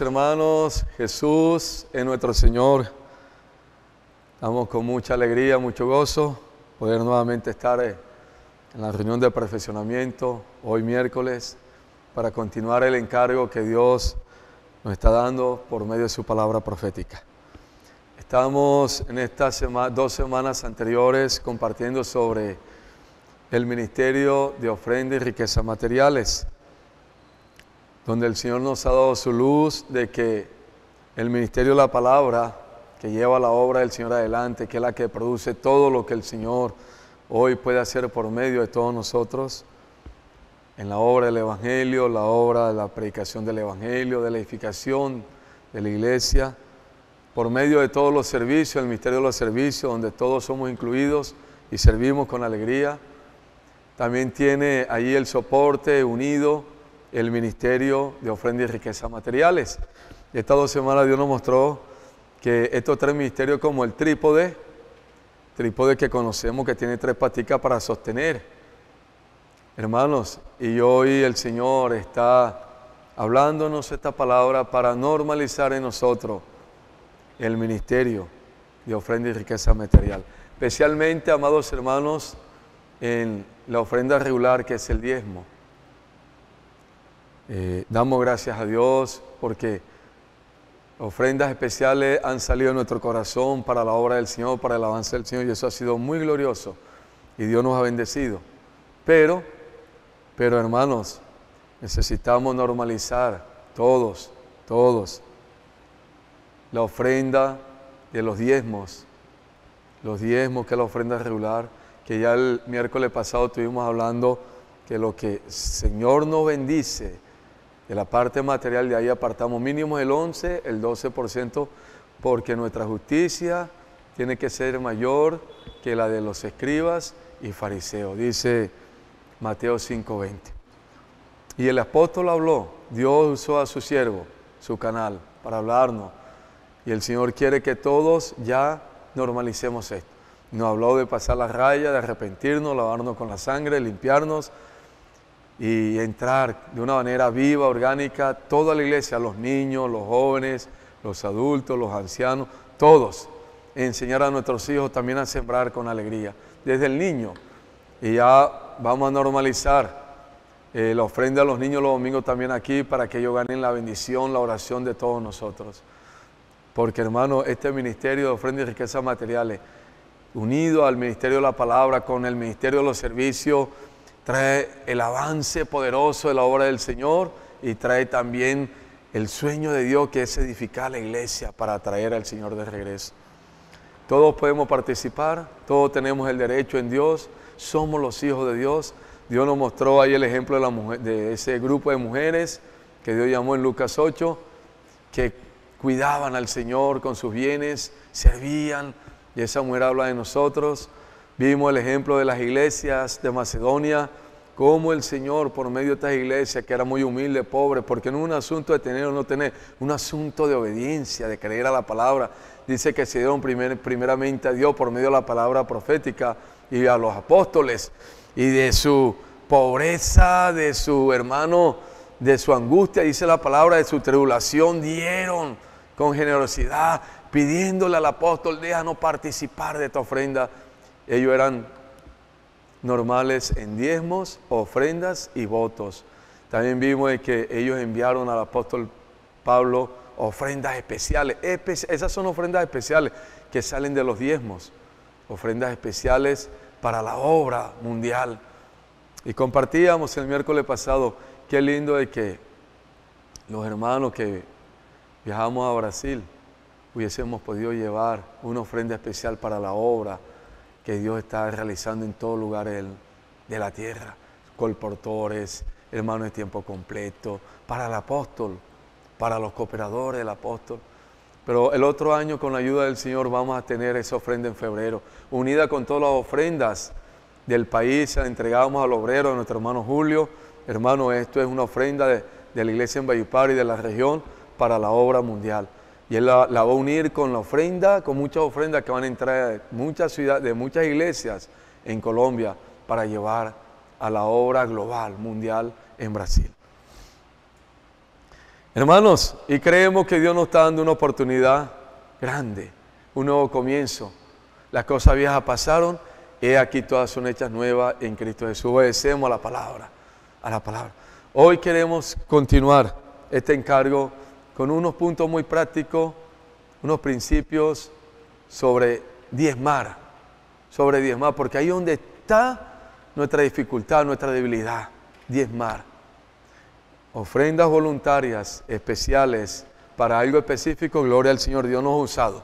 hermanos, Jesús es nuestro Señor. Estamos con mucha alegría, mucho gozo, poder nuevamente estar eh, en la reunión de perfeccionamiento hoy miércoles para continuar el encargo que Dios nos está dando por medio de su palabra profética. Estamos en estas dos semanas anteriores compartiendo sobre el ministerio de ofrenda y riquezas materiales donde el Señor nos ha dado su luz de que el ministerio de la palabra, que lleva la obra del Señor adelante, que es la que produce todo lo que el Señor hoy puede hacer por medio de todos nosotros, en la obra del Evangelio, la obra de la predicación del Evangelio, de la edificación de la iglesia, por medio de todos los servicios, el ministerio de los servicios, donde todos somos incluidos y servimos con alegría. También tiene ahí el soporte unido, el ministerio de ofrenda y riquezas materiales. Estas dos semanas Dios nos mostró que estos tres ministerios como el trípode, trípode que conocemos que tiene tres paticas para sostener. Hermanos, y hoy el Señor está hablándonos esta palabra para normalizar en nosotros el ministerio de ofrenda y riqueza material. Especialmente, amados hermanos, en la ofrenda regular que es el diezmo. Eh, damos gracias a Dios porque ofrendas especiales han salido de nuestro corazón para la obra del Señor, para el avance del Señor y eso ha sido muy glorioso y Dios nos ha bendecido. Pero, pero hermanos, necesitamos normalizar todos, todos, la ofrenda de los diezmos, los diezmos que es la ofrenda regular, que ya el miércoles pasado estuvimos hablando que lo que el Señor nos bendice, de la parte material de ahí apartamos mínimo el 11, el 12%, porque nuestra justicia tiene que ser mayor que la de los escribas y fariseos, dice Mateo 5:20. Y el apóstol habló, Dios usó a su siervo, su canal, para hablarnos. Y el Señor quiere que todos ya normalicemos esto. Nos habló de pasar la raya, de arrepentirnos, lavarnos con la sangre, limpiarnos y entrar de una manera viva, orgánica, toda la iglesia, los niños, los jóvenes, los adultos, los ancianos, todos. Enseñar a nuestros hijos también a sembrar con alegría, desde el niño. Y ya vamos a normalizar eh, la ofrenda a los niños los domingos también aquí para que ellos ganen la bendición, la oración de todos nosotros. Porque hermano, este ministerio de ofrenda y riquezas materiales, unido al ministerio de la palabra con el ministerio de los servicios, trae el avance poderoso de la obra del Señor y trae también el sueño de Dios que es edificar la iglesia para traer al Señor de regreso. Todos podemos participar, todos tenemos el derecho en Dios, somos los hijos de Dios. Dios nos mostró ahí el ejemplo de, de ese grupo de mujeres que Dios llamó en Lucas 8, que cuidaban al Señor con sus bienes, servían, y esa mujer habla de nosotros. Vimos el ejemplo de las iglesias de Macedonia, cómo el Señor por medio de estas iglesias, que era muy humilde, pobre, porque no es un asunto de tener o no tener, un asunto de obediencia, de creer a la palabra. Dice que se dieron primeramente a Dios por medio de la palabra profética y a los apóstoles, y de su pobreza, de su hermano, de su angustia, dice la palabra, de su tribulación, dieron con generosidad, pidiéndole al apóstol, déjanos participar de esta ofrenda. Ellos eran normales en diezmos, ofrendas y votos. También vimos que ellos enviaron al apóstol Pablo ofrendas especiales. Esas son ofrendas especiales que salen de los diezmos. Ofrendas especiales para la obra mundial. Y compartíamos el miércoles pasado, qué lindo de que los hermanos que viajamos a Brasil hubiésemos podido llevar una ofrenda especial para la obra que Dios está realizando en todos lugares de la tierra. Colportores, hermanos de tiempo completo, para el apóstol, para los cooperadores del apóstol. Pero el otro año, con la ayuda del Señor, vamos a tener esa ofrenda en febrero, unida con todas las ofrendas del país. La entregamos al obrero, a nuestro hermano Julio. Hermano, esto es una ofrenda de, la iglesia en Bayupar y de la región para la obra mundial. Y Él la, va a unir con la ofrenda, con muchas ofrendas que van a entrar de muchas ciudades, de muchas iglesias en Colombia para llevar a la obra global, mundial en Brasil. Hermanos, y creemos que Dios nos está dando una oportunidad grande, un nuevo comienzo. Las cosas viejas pasaron, y aquí todas son hechas nuevas en Cristo Jesús. Obedecemos a la palabra, a la palabra. Hoy queremos continuar este encargo con unos puntos muy prácticos, unos principios sobre diezmar, sobre diezmar, porque ahí es donde está nuestra dificultad, nuestra debilidad, diezmar. Ofrendas voluntarias especiales para algo específico, gloria al Señor, Dios nos ha usado,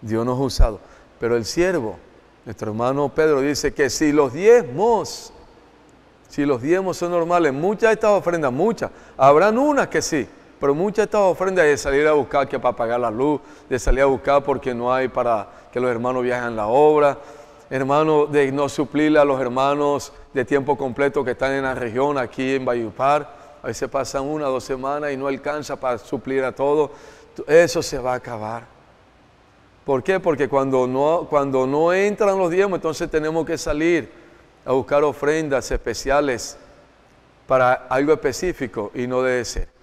Dios nos ha usado. Pero el siervo, nuestro hermano Pedro dice que si los diezmos, si los diezmos son normales, muchas de estas ofrendas, muchas, habrán unas que sí, pero muchas de estas ofrendas de salir a buscar que para pagar la luz, de salir a buscar porque no hay para que los hermanos viajen la obra, hermano, de no suplirle a los hermanos de tiempo completo que están en la región, aquí en Bayupar. A veces pasan una o dos semanas y no alcanza para suplir a todo. Eso se va a acabar. ¿Por qué? Porque cuando no, cuando no entran los diezmos, entonces tenemos que salir a buscar ofrendas especiales para algo específico y no debe ser.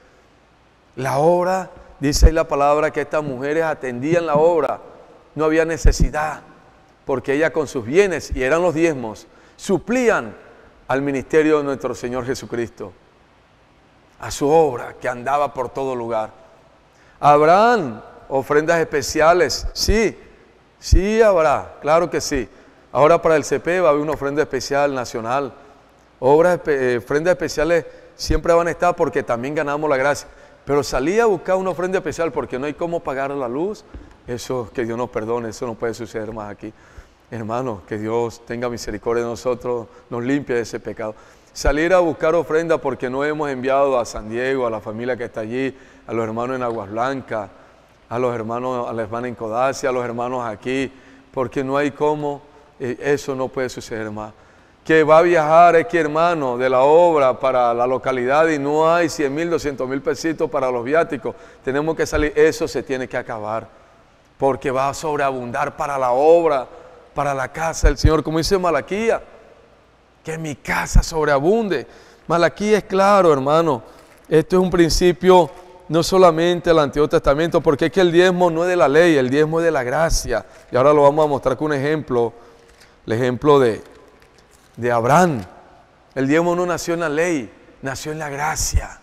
La obra, dice ahí la palabra que estas mujeres atendían la obra, no había necesidad, porque ellas con sus bienes, y eran los diezmos, suplían al ministerio de nuestro Señor Jesucristo, a su obra que andaba por todo lugar. ¿Habrán ofrendas especiales? Sí, sí habrá, claro que sí. Ahora para el CP va a haber una ofrenda especial nacional. Obras, eh, ofrendas especiales siempre van a estar porque también ganamos la gracia. Pero salí a buscar una ofrenda especial porque no hay cómo pagar la luz. Eso, que Dios nos perdone, eso no puede suceder más aquí. Hermano, que Dios tenga misericordia de nosotros, nos limpie de ese pecado. Salir a buscar ofrenda porque no hemos enviado a San Diego, a la familia que está allí, a los hermanos en Aguas Blancas, a los hermanos, a la hermana en Codacia, a los hermanos aquí, porque no hay cómo, eh, eso no puede suceder más. Que va a viajar aquí, hermano, de la obra para la localidad y no hay 100 mil, 200 mil pesitos para los viáticos. Tenemos que salir, eso se tiene que acabar, porque va a sobreabundar para la obra, para la casa del Señor, como dice Malaquía, que mi casa sobreabunde. Malaquía es claro, hermano, esto es un principio no solamente del Antiguo Testamento, porque es que el diezmo no es de la ley, el diezmo es de la gracia. Y ahora lo vamos a mostrar con un ejemplo, el ejemplo de, de Abraham. El diezmo no nació en la ley, nació en la gracia,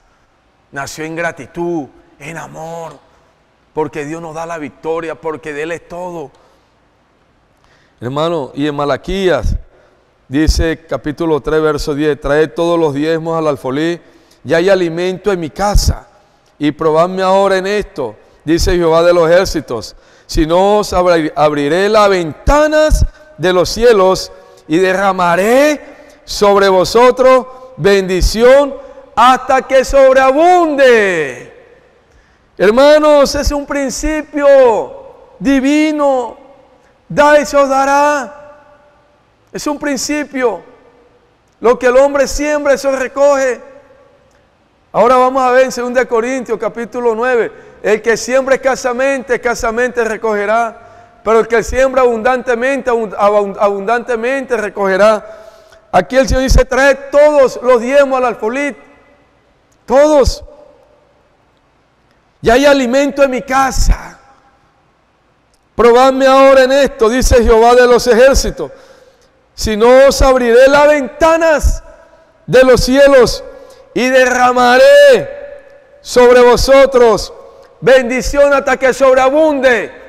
nació en gratitud, en amor, porque Dios nos da la victoria, porque de Él es todo. Hermano, y en Malaquías dice capítulo 3, verso 10, trae todos los diezmos al alfolí y hay alimento en mi casa. Y probadme ahora en esto, dice Jehová de los ejércitos, si no os abriré las ventanas de los cielos y derramaré sobre vosotros bendición hasta que sobreabunde. Hermanos, es un principio divino. Da y se os dará. Es un principio. Lo que el hombre siembra, eso recoge. Ahora vamos a ver en 2 Corintios capítulo 9. El que siembra escasamente, escasamente recogerá. Pero el que siembra abundantemente, abundantemente recogerá. Aquí el Señor dice, trae todos los diezmos al alfolit. Todos. Y hay alimento en mi casa. Probadme ahora en esto, dice Jehová de los ejércitos. Si no os abriré las ventanas de los cielos y derramaré sobre vosotros bendición hasta que sobreabunde.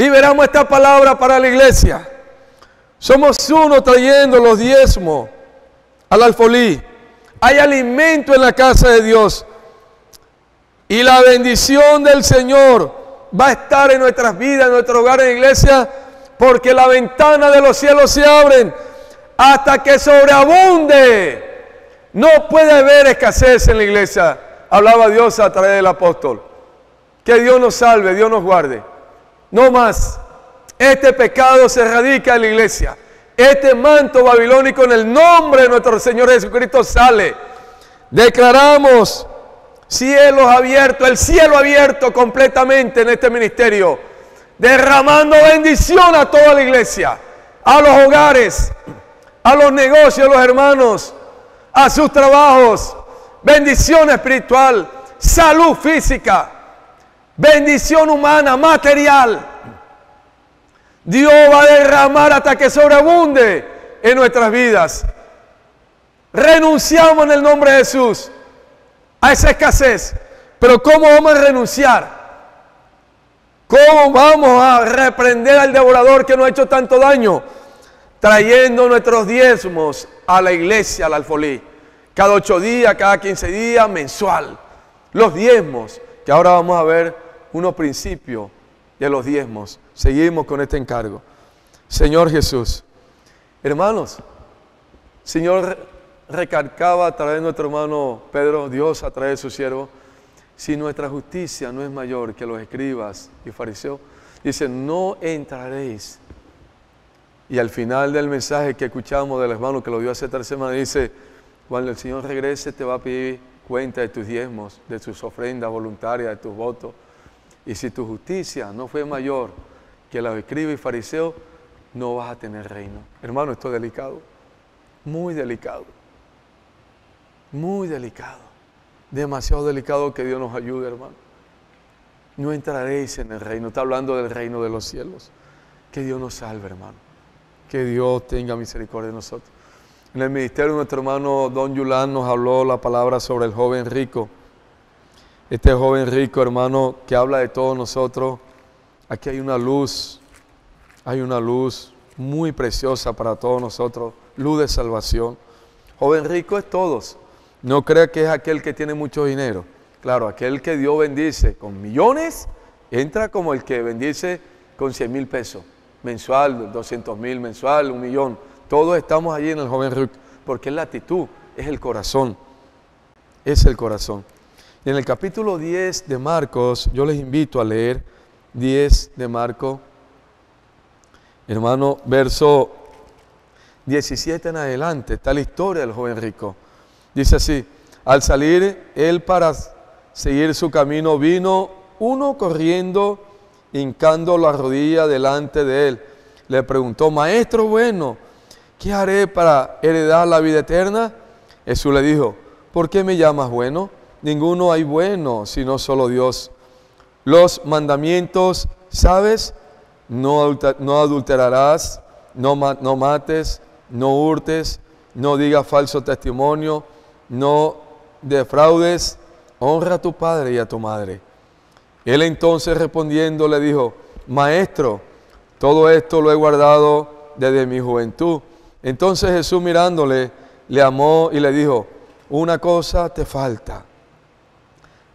Liberamos esta palabra para la iglesia. Somos uno trayendo los diezmos al alfolí. Hay alimento en la casa de Dios. Y la bendición del Señor va a estar en nuestras vidas, en nuestro hogar, en la iglesia, porque la ventana de los cielos se abren hasta que sobreabunde no puede haber escasez en la iglesia. Hablaba Dios a través del apóstol. Que Dios nos salve, Dios nos guarde. No más. Este pecado se radica en la iglesia. Este manto babilónico en el nombre de nuestro Señor Jesucristo sale. Declaramos cielos abiertos, el cielo abierto completamente en este ministerio. Derramando bendición a toda la iglesia, a los hogares, a los negocios, a los hermanos a sus trabajos, bendición espiritual, salud física, bendición humana, material. Dios va a derramar hasta que sobreabunde en nuestras vidas. Renunciamos en el nombre de Jesús a esa escasez. Pero ¿cómo vamos a renunciar? ¿Cómo vamos a reprender al devorador que nos ha hecho tanto daño? Trayendo nuestros diezmos a la iglesia, al alfolí. Cada ocho días, cada quince días, mensual. Los diezmos, que ahora vamos a ver unos principios de los diezmos. Seguimos con este encargo. Señor Jesús, hermanos, Señor recalcaba a través de nuestro hermano Pedro, Dios a través de su siervo, si nuestra justicia no es mayor que los escribas y fariseos, dice, no entraréis y al final del mensaje que escuchamos del hermano que lo dio hace tres semanas, dice, cuando el Señor regrese te va a pedir cuenta de tus diezmos, de tus ofrendas voluntarias, de tus votos. Y si tu justicia no fue mayor que la de escribas y fariseos, no vas a tener reino. Hermano, esto es delicado. Muy delicado. Muy delicado. Demasiado delicado que Dios nos ayude, hermano. No entraréis en el reino. Está hablando del reino de los cielos. Que Dios nos salve, hermano. Que Dios tenga misericordia de nosotros. En el ministerio nuestro hermano Don Yulán nos habló la palabra sobre el joven rico. Este joven rico, hermano, que habla de todos nosotros. Aquí hay una luz, hay una luz muy preciosa para todos nosotros, luz de salvación. Joven rico es todos. No crea que es aquel que tiene mucho dinero. Claro, aquel que Dios bendice con millones, entra como el que bendice con 100 mil pesos mensual, 200 mil mensual, un millón. Todos estamos allí en el joven rico, porque es la actitud, es el corazón, es el corazón. En el capítulo 10 de Marcos, yo les invito a leer 10 de Marco, hermano, verso 17 en adelante, está la historia del joven rico. Dice así, al salir él para seguir su camino, vino uno corriendo, hincando la rodilla delante de él. Le preguntó, maestro bueno, ¿qué haré para heredar la vida eterna? Jesús le dijo, ¿por qué me llamas bueno? Ninguno hay bueno, sino solo Dios. Los mandamientos, ¿sabes? No, adulterarás, no, no mates, no hurtes, no digas falso testimonio, no defraudes, honra a tu padre y a tu madre. Él entonces respondiendo le dijo, Maestro, todo esto lo he guardado desde mi juventud. Entonces Jesús mirándole, le amó y le dijo, una cosa te falta.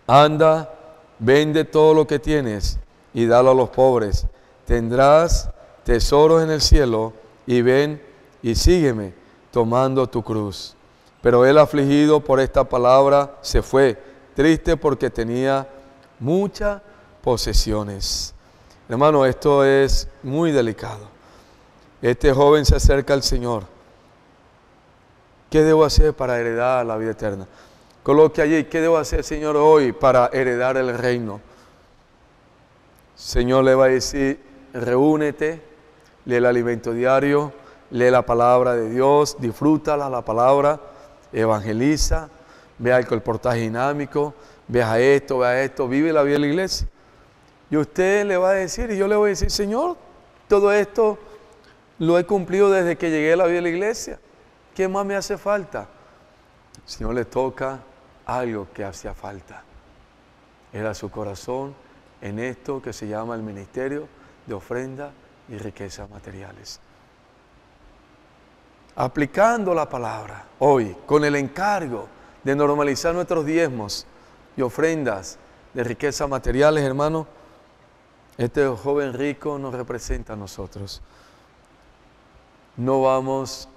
Anda, vende todo lo que tienes y dalo a los pobres. Tendrás tesoros en el cielo y ven y sígueme tomando tu cruz. Pero él afligido por esta palabra se fue, triste porque tenía muchas posesiones. Hermano, esto es muy delicado. Este joven se acerca al Señor. ¿Qué debo hacer para heredar la vida eterna? Coloque allí, ¿qué debo hacer, Señor, hoy para heredar el reino? Señor le va a decir, reúnete, lee el alimento diario, lee la palabra de Dios, disfrútala la palabra, evangeliza, vea el portaje dinámico, vea esto, vea esto, vive la vida de la iglesia. Y usted le va a decir, y yo le voy a decir, Señor, todo esto lo he cumplido desde que llegué a la vida de la iglesia. ¿Qué más me hace falta? Señor le toca algo que hacía falta. Era su corazón en esto que se llama el ministerio de ofrenda y riquezas materiales aplicando la palabra hoy con el encargo de normalizar nuestros diezmos y ofrendas de riquezas materiales, hermano, este joven rico nos representa a nosotros. No vamos,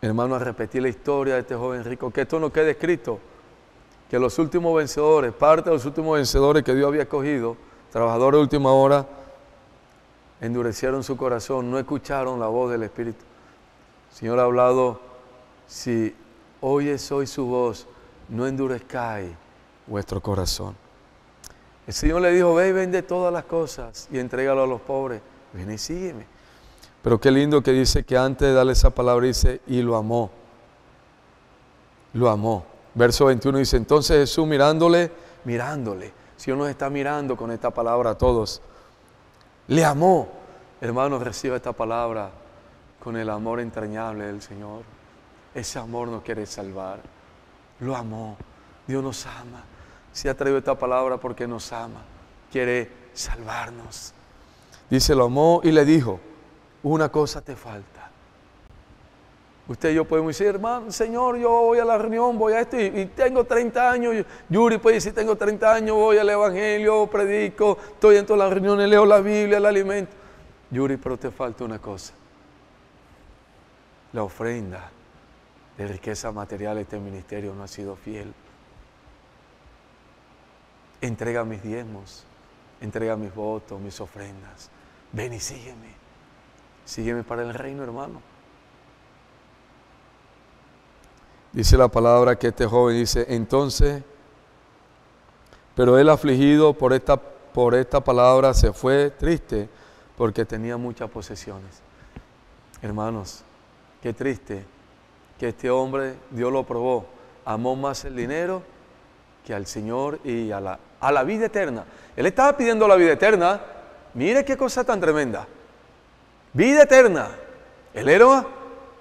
hermano, a repetir la historia de este joven rico, que esto no quede escrito, que los últimos vencedores, parte de los últimos vencedores que Dios había escogido, trabajadores de última hora, endurecieron su corazón, no escucharon la voz del Espíritu. Señor ha hablado, si oyes hoy su voz, no endurezcáis vuestro corazón. El Señor le dijo, ve y vende todas las cosas y entrégalo a los pobres. Ven y sígueme. Pero qué lindo que dice que antes de darle esa palabra dice, y lo amó. Lo amó. Verso 21 dice, entonces Jesús mirándole, mirándole. Señor nos está mirando con esta palabra a todos. Le amó. Hermanos, reciba esta palabra con el amor entrañable del Señor. Ese amor nos quiere salvar. Lo amó. Dios nos ama. Se ha traído esta palabra porque nos ama. Quiere salvarnos. Dice, lo amó y le dijo, una cosa te falta. Usted y yo podemos decir, hermano, Señor, yo voy a la reunión, voy a esto y, tengo 30 años. Yuri puede decir, tengo 30 años, voy al Evangelio, predico, estoy en todas las reuniones, leo la Biblia, el alimento. Yuri, pero te falta una cosa la ofrenda de riqueza material este ministerio no ha sido fiel. Entrega mis diezmos, entrega mis votos, mis ofrendas. Ven y sígueme. Sígueme para el reino, hermano. Dice la palabra que este joven dice, entonces, pero él afligido por esta, por esta palabra se fue triste porque tenía muchas posesiones. Hermanos, Qué triste que este hombre, Dios lo probó, amó más el dinero que al Señor y a la, a la vida eterna. Él estaba pidiendo la vida eterna. Mire qué cosa tan tremenda. Vida eterna. Él era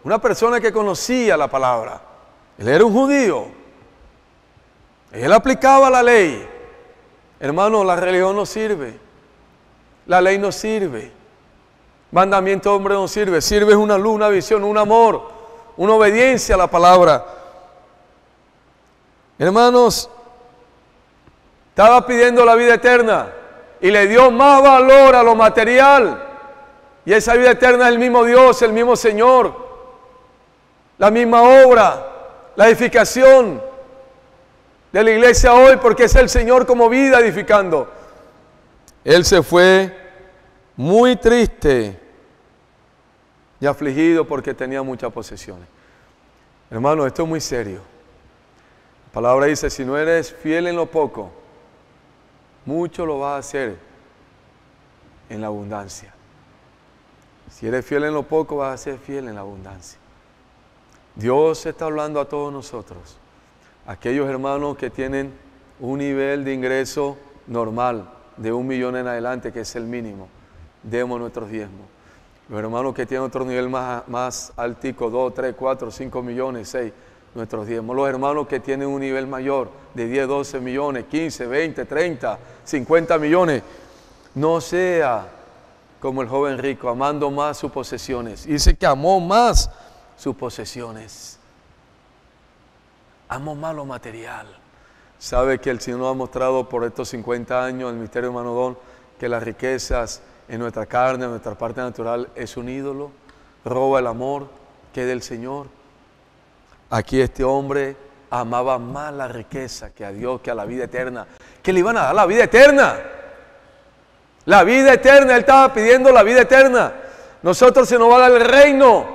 una persona que conocía la palabra. Él era un judío. Él aplicaba la ley. Hermano, la religión no sirve. La ley no sirve. Mandamiento hombre no sirve, sirve una luz, una visión, un amor, una obediencia a la palabra. Hermanos, estaba pidiendo la vida eterna y le dio más valor a lo material. Y esa vida eterna es el mismo Dios, el mismo Señor, la misma obra, la edificación de la iglesia hoy, porque es el Señor como vida edificando. Él se fue muy triste y afligido porque tenía muchas posesiones. Hermano, esto es muy serio. La palabra dice, si no eres fiel en lo poco, mucho lo vas a hacer en la abundancia. Si eres fiel en lo poco, vas a ser fiel en la abundancia. Dios está hablando a todos nosotros, aquellos hermanos que tienen un nivel de ingreso normal de un millón en adelante, que es el mínimo, demos nuestros diezmos. Los hermanos que tienen otro nivel más, más altico, 2, 3, 4, 5 millones, 6, nuestros diezmos. Los hermanos que tienen un nivel mayor de 10, 12 millones, 15, 20, 30, 50 millones, no sea como el joven rico, amando más sus posesiones. Dice que amó más sus posesiones. Amó más lo material. Sabe que el Señor nos ha mostrado por estos 50 años, el misterio de Manodón, que las riquezas en nuestra carne, en nuestra parte natural, es un ídolo, roba el amor que es del Señor. Aquí este hombre amaba más la riqueza que a Dios, que a la vida eterna, que le iban a dar la vida eterna. La vida eterna, él estaba pidiendo la vida eterna. Nosotros se nos va a dar el reino.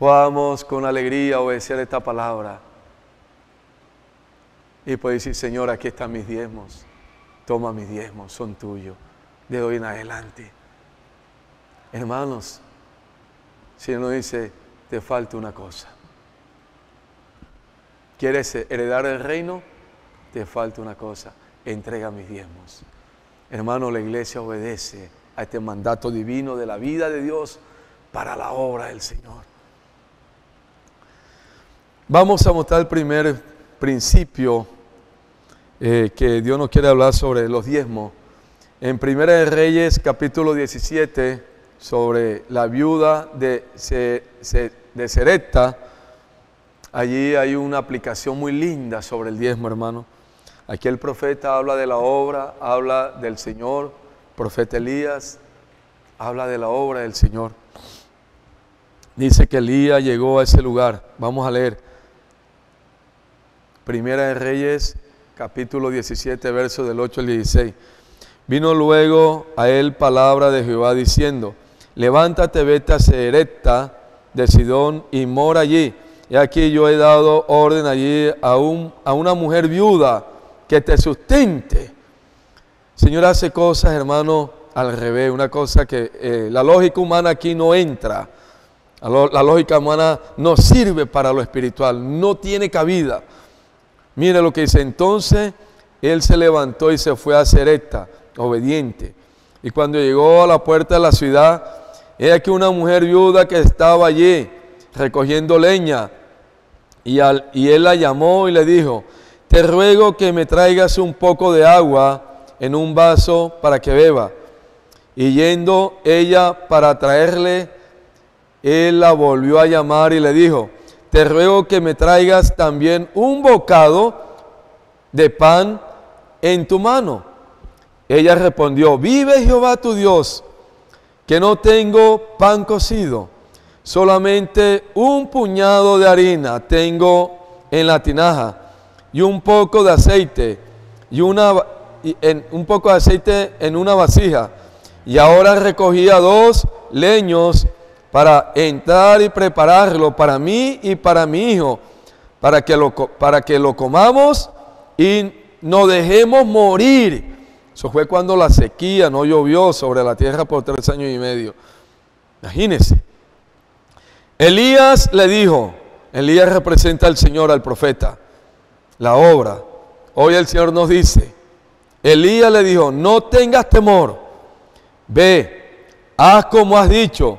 Podamos con alegría obedecer esta palabra. Y puede decir, Señor, aquí están mis diezmos. Toma mis diezmos, son tuyos. De hoy en adelante. Hermanos, si uno dice, te falta una cosa. ¿Quieres heredar el reino? Te falta una cosa. Entrega mis diezmos. Hermano, la iglesia obedece a este mandato divino de la vida de Dios para la obra del Señor. Vamos a mostrar el primer principio eh, que Dios nos quiere hablar sobre los diezmos. En Primera de Reyes, capítulo 17, sobre la viuda de, de allí hay una aplicación muy linda sobre el diezmo, hermano. Aquí el profeta habla de la obra, habla del Señor, profeta Elías, habla de la obra del Señor. Dice que Elías llegó a ese lugar. Vamos a leer. Primera de Reyes, capítulo 17, verso del 8 al 16. Vino luego a él palabra de Jehová diciendo, levántate, vete a Serepta de Sidón y mora allí. Y aquí yo he dado orden allí a, un, a una mujer viuda que te sustente. Señor hace cosas, hermano, al revés, una cosa que eh, la lógica humana aquí no entra. La, lógica humana no sirve para lo espiritual, no tiene cabida. Mire lo que dice, entonces él se levantó y se fue a Sereta, obediente. Y cuando llegó a la puerta de la ciudad, he aquí una mujer viuda que estaba allí recogiendo leña. Y, y él la llamó y le dijo, te ruego que me traigas un poco de agua en un vaso para que beba. Y yendo ella para traerle, él la volvió a llamar y le dijo, te ruego que me traigas también un bocado de pan en tu mano. Ella respondió, vive Jehová tu Dios, que no tengo pan cocido, solamente un puñado de harina tengo en la tinaja y un poco de aceite y una en, un poco de aceite en una vasija. Y ahora recogía dos leños para entrar y prepararlo para mí y para mi hijo, para que lo, para que lo comamos y nos dejemos morir. Eso fue cuando la sequía no llovió sobre la tierra por tres años y medio. Imagínense. Elías le dijo, Elías representa al Señor, al profeta la obra. Hoy el Señor nos dice, Elías le dijo, no tengas temor, ve, haz como has dicho,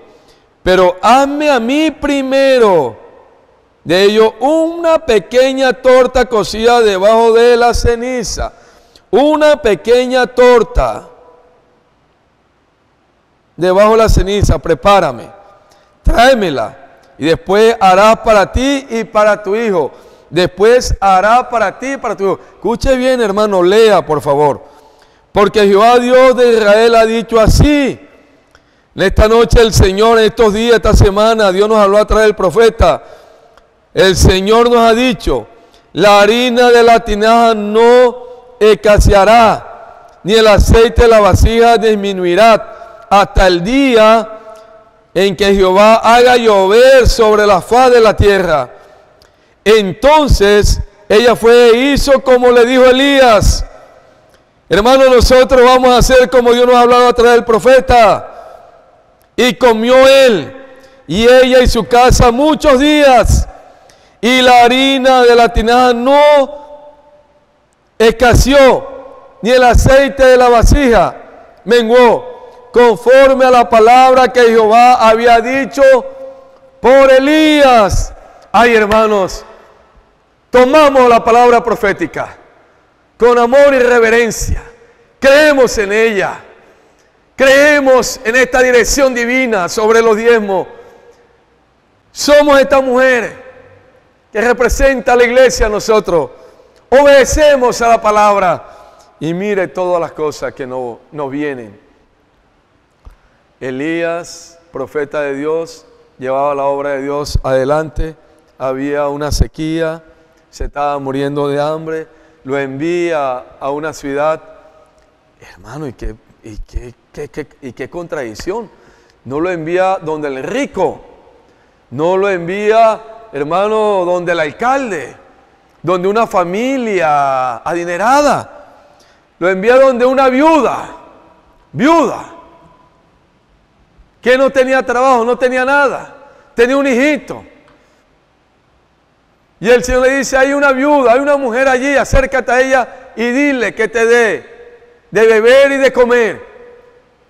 pero hazme a mí primero de ello una pequeña torta cocida debajo de la ceniza, una pequeña torta debajo de la ceniza, prepárame, tráemela y después harás para ti y para tu hijo después hará para ti y para tu hijo. Escuche bien, hermano, lea, por favor. Porque Jehová Dios de Israel ha dicho así. En esta noche el Señor, en estos días, esta semana, Dios nos habló a través del profeta. El Señor nos ha dicho, la harina de la tinaja no escaseará, ni el aceite de la vasija disminuirá hasta el día en que Jehová haga llover sobre la faz de la tierra. Entonces ella fue e hizo como le dijo Elías. Hermano, nosotros vamos a hacer como Dios nos ha hablado a través del profeta. Y comió él y ella y su casa muchos días. Y la harina de la tinaja no escaseó, ni el aceite de la vasija menguó, conforme a la palabra que Jehová había dicho por Elías. Ay, hermanos, tomamos la palabra profética con amor y reverencia. Creemos en ella. Creemos en esta dirección divina sobre los diezmos. Somos esta mujer que representa a la iglesia a nosotros. Obedecemos a la palabra y mire todas las cosas que nos no vienen. Elías, profeta de Dios, llevaba la obra de Dios adelante. Había una sequía, se estaba muriendo de hambre. Lo envía a una ciudad. Hermano, ¿y qué, y qué, y qué contradicción? No lo envía donde el rico. No lo envía, hermano, donde el alcalde. Donde una familia adinerada. Lo envía donde una viuda. Viuda que no tenía trabajo, no tenía nada, tenía un hijito. Y el Señor le dice, hay una viuda, hay una mujer allí, acércate a ella y dile que te dé de beber y de comer.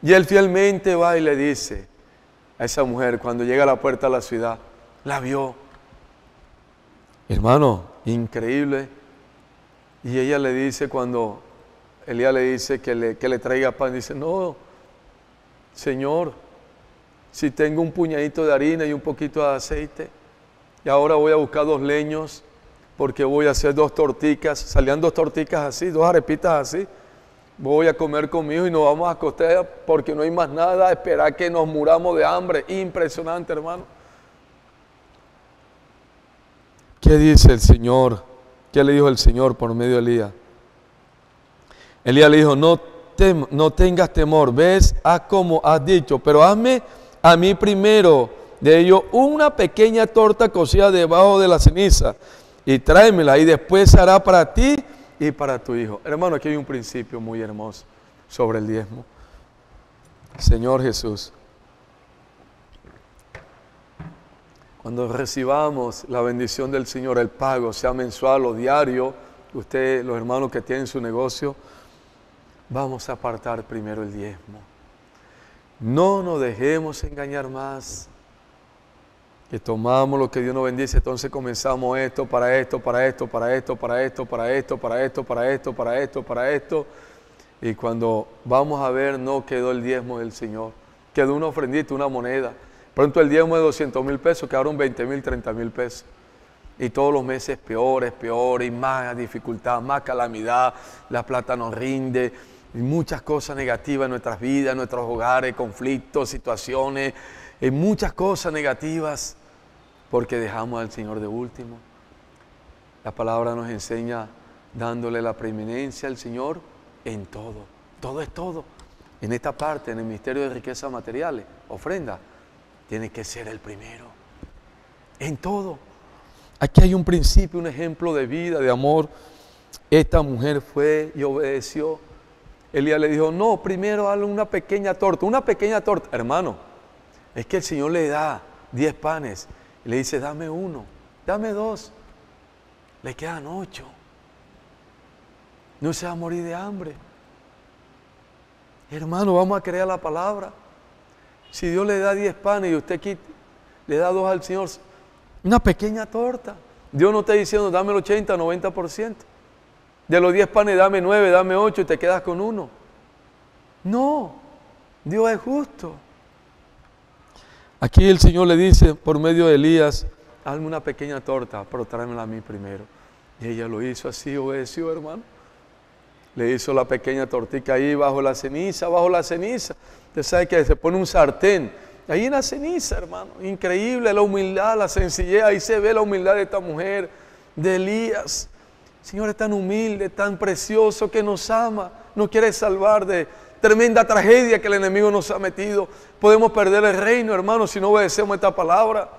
Y él fielmente va y le dice a esa mujer cuando llega a la puerta de la ciudad, la vio. Hermano, increíble. Y ella le dice cuando Elías le dice que le, que le traiga pan, dice, no, Señor, si tengo un puñadito de harina y un poquito de aceite, y ahora voy a buscar dos leños, porque voy a hacer dos torticas, salían dos torticas así, dos arepitas así, voy a comer conmigo y nos vamos a acostar porque no hay más nada, esperar que nos muramos de hambre. Impresionante, hermano. ¿Qué dice el Señor? ¿Qué le dijo el Señor por medio de Elías? Elías le dijo, no, no tengas temor, ves, haz como has dicho, pero hazme a mí primero de ello una pequeña torta cocida debajo de la ceniza y tráemela y después hará para ti y para tu hijo. Hermano, aquí hay un principio muy hermoso sobre el diezmo. Señor Jesús, cuando recibamos la bendición del Señor, el pago, sea mensual o diario, usted, los hermanos que tienen su negocio, vamos a apartar primero el diezmo. No nos dejemos engañar más. Que tomamos lo que Dios nos bendice, entonces comenzamos esto, para esto, para esto, para esto, para esto, para esto, para esto, para esto, para esto, para esto. Y cuando vamos a ver, no quedó el diezmo del Señor. Quedó una ofrendita, una moneda. Pronto el diezmo de 200 mil pesos, quedaron 20 mil, 30 mil pesos. Y todos los meses peores, peores, y más dificultad, más calamidad, la plata nos rinde, y muchas cosas negativas en nuestras vidas, en nuestros hogares, conflictos, situaciones, en muchas cosas negativas, porque dejamos al Señor de último. La palabra nos enseña dándole la preeminencia al Señor en todo. Todo es todo. En esta parte, en el misterio de riquezas materiales, ofrenda, tiene que ser el primero. En todo. Aquí hay un principio, un ejemplo de vida, de amor. Esta mujer fue y obedeció Elías le dijo, no, primero hazle una pequeña torta, una pequeña torta. Hermano, es que el Señor le da diez panes y le dice, dame uno, dame dos. Le quedan ocho. No se va a morir de hambre. Hermano, vamos a creer la palabra. Si Dios le da diez panes y usted le da dos al Señor, una pequeña torta. Dios no está diciendo, dame el 80, 90%. De los 10 panes dame 9, dame 8 y te quedas con uno. No, Dios es justo. Aquí el Señor le dice por medio de Elías, hazme una pequeña torta, pero tráemela a mí primero. Y ella lo hizo así, obedeció, hermano. Le hizo la pequeña tortica ahí bajo la ceniza, bajo la ceniza. Usted sabe que se pone un sartén. Ahí en la ceniza, hermano. Increíble la humildad, la sencillez. Ahí se ve la humildad de esta mujer, de Elías Señor es tan humilde, tan precioso, que nos ama, nos quiere salvar de tremenda tragedia que el enemigo nos ha metido. Podemos perder el reino, hermano, si no obedecemos esta palabra.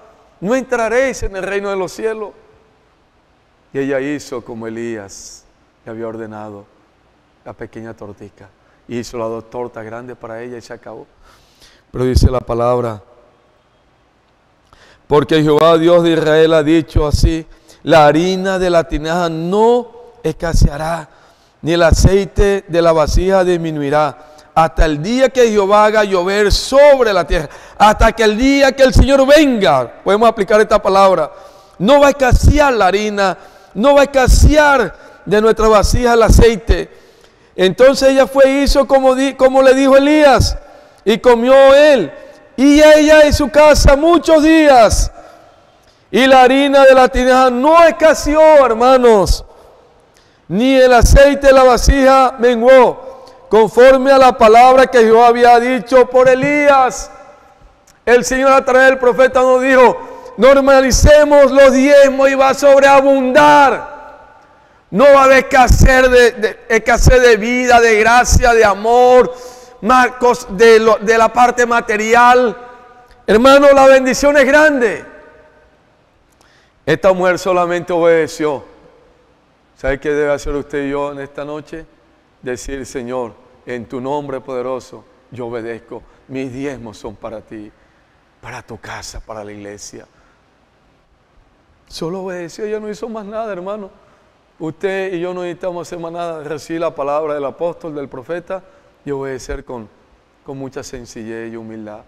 No entraréis en el reino de los cielos. Y ella hizo como Elías le había ordenado la pequeña tortica. Hizo la dos tortas grandes para ella y se acabó. Pero dice la palabra, porque Jehová Dios de Israel ha dicho así, la harina de la tinaja no escaseará, ni el aceite de la vasija disminuirá, hasta el día que Jehová haga llover sobre la tierra, hasta que el día que el Señor venga, podemos aplicar esta palabra, no va a escasear la harina, no va a escasear de nuestra vasija el aceite. Entonces ella fue hizo como, como le dijo Elías, y comió él y ella y su casa muchos días. Y la harina de la tinaja no escaseó, hermanos, ni el aceite de la vasija menguó, conforme a la palabra que Jehová había dicho por Elías. El Señor a través del profeta nos dijo, normalicemos los diezmos y va a sobreabundar. No va a haber escasez de, de vida, de gracia, de amor, Marcos de, de la parte material. Hermano, la bendición es grande. Esta mujer solamente obedeció. ¿Sabe qué debe hacer usted y yo en esta noche? Decir, Señor, en tu nombre poderoso, yo obedezco. Mis diezmos son para ti, para tu casa, para la iglesia. Solo obedeció, ya no hizo más nada, hermano. Usted y yo no necesitamos hacer más nada, recibir la palabra del apóstol, del profeta y obedecer con, con mucha sencillez y humildad.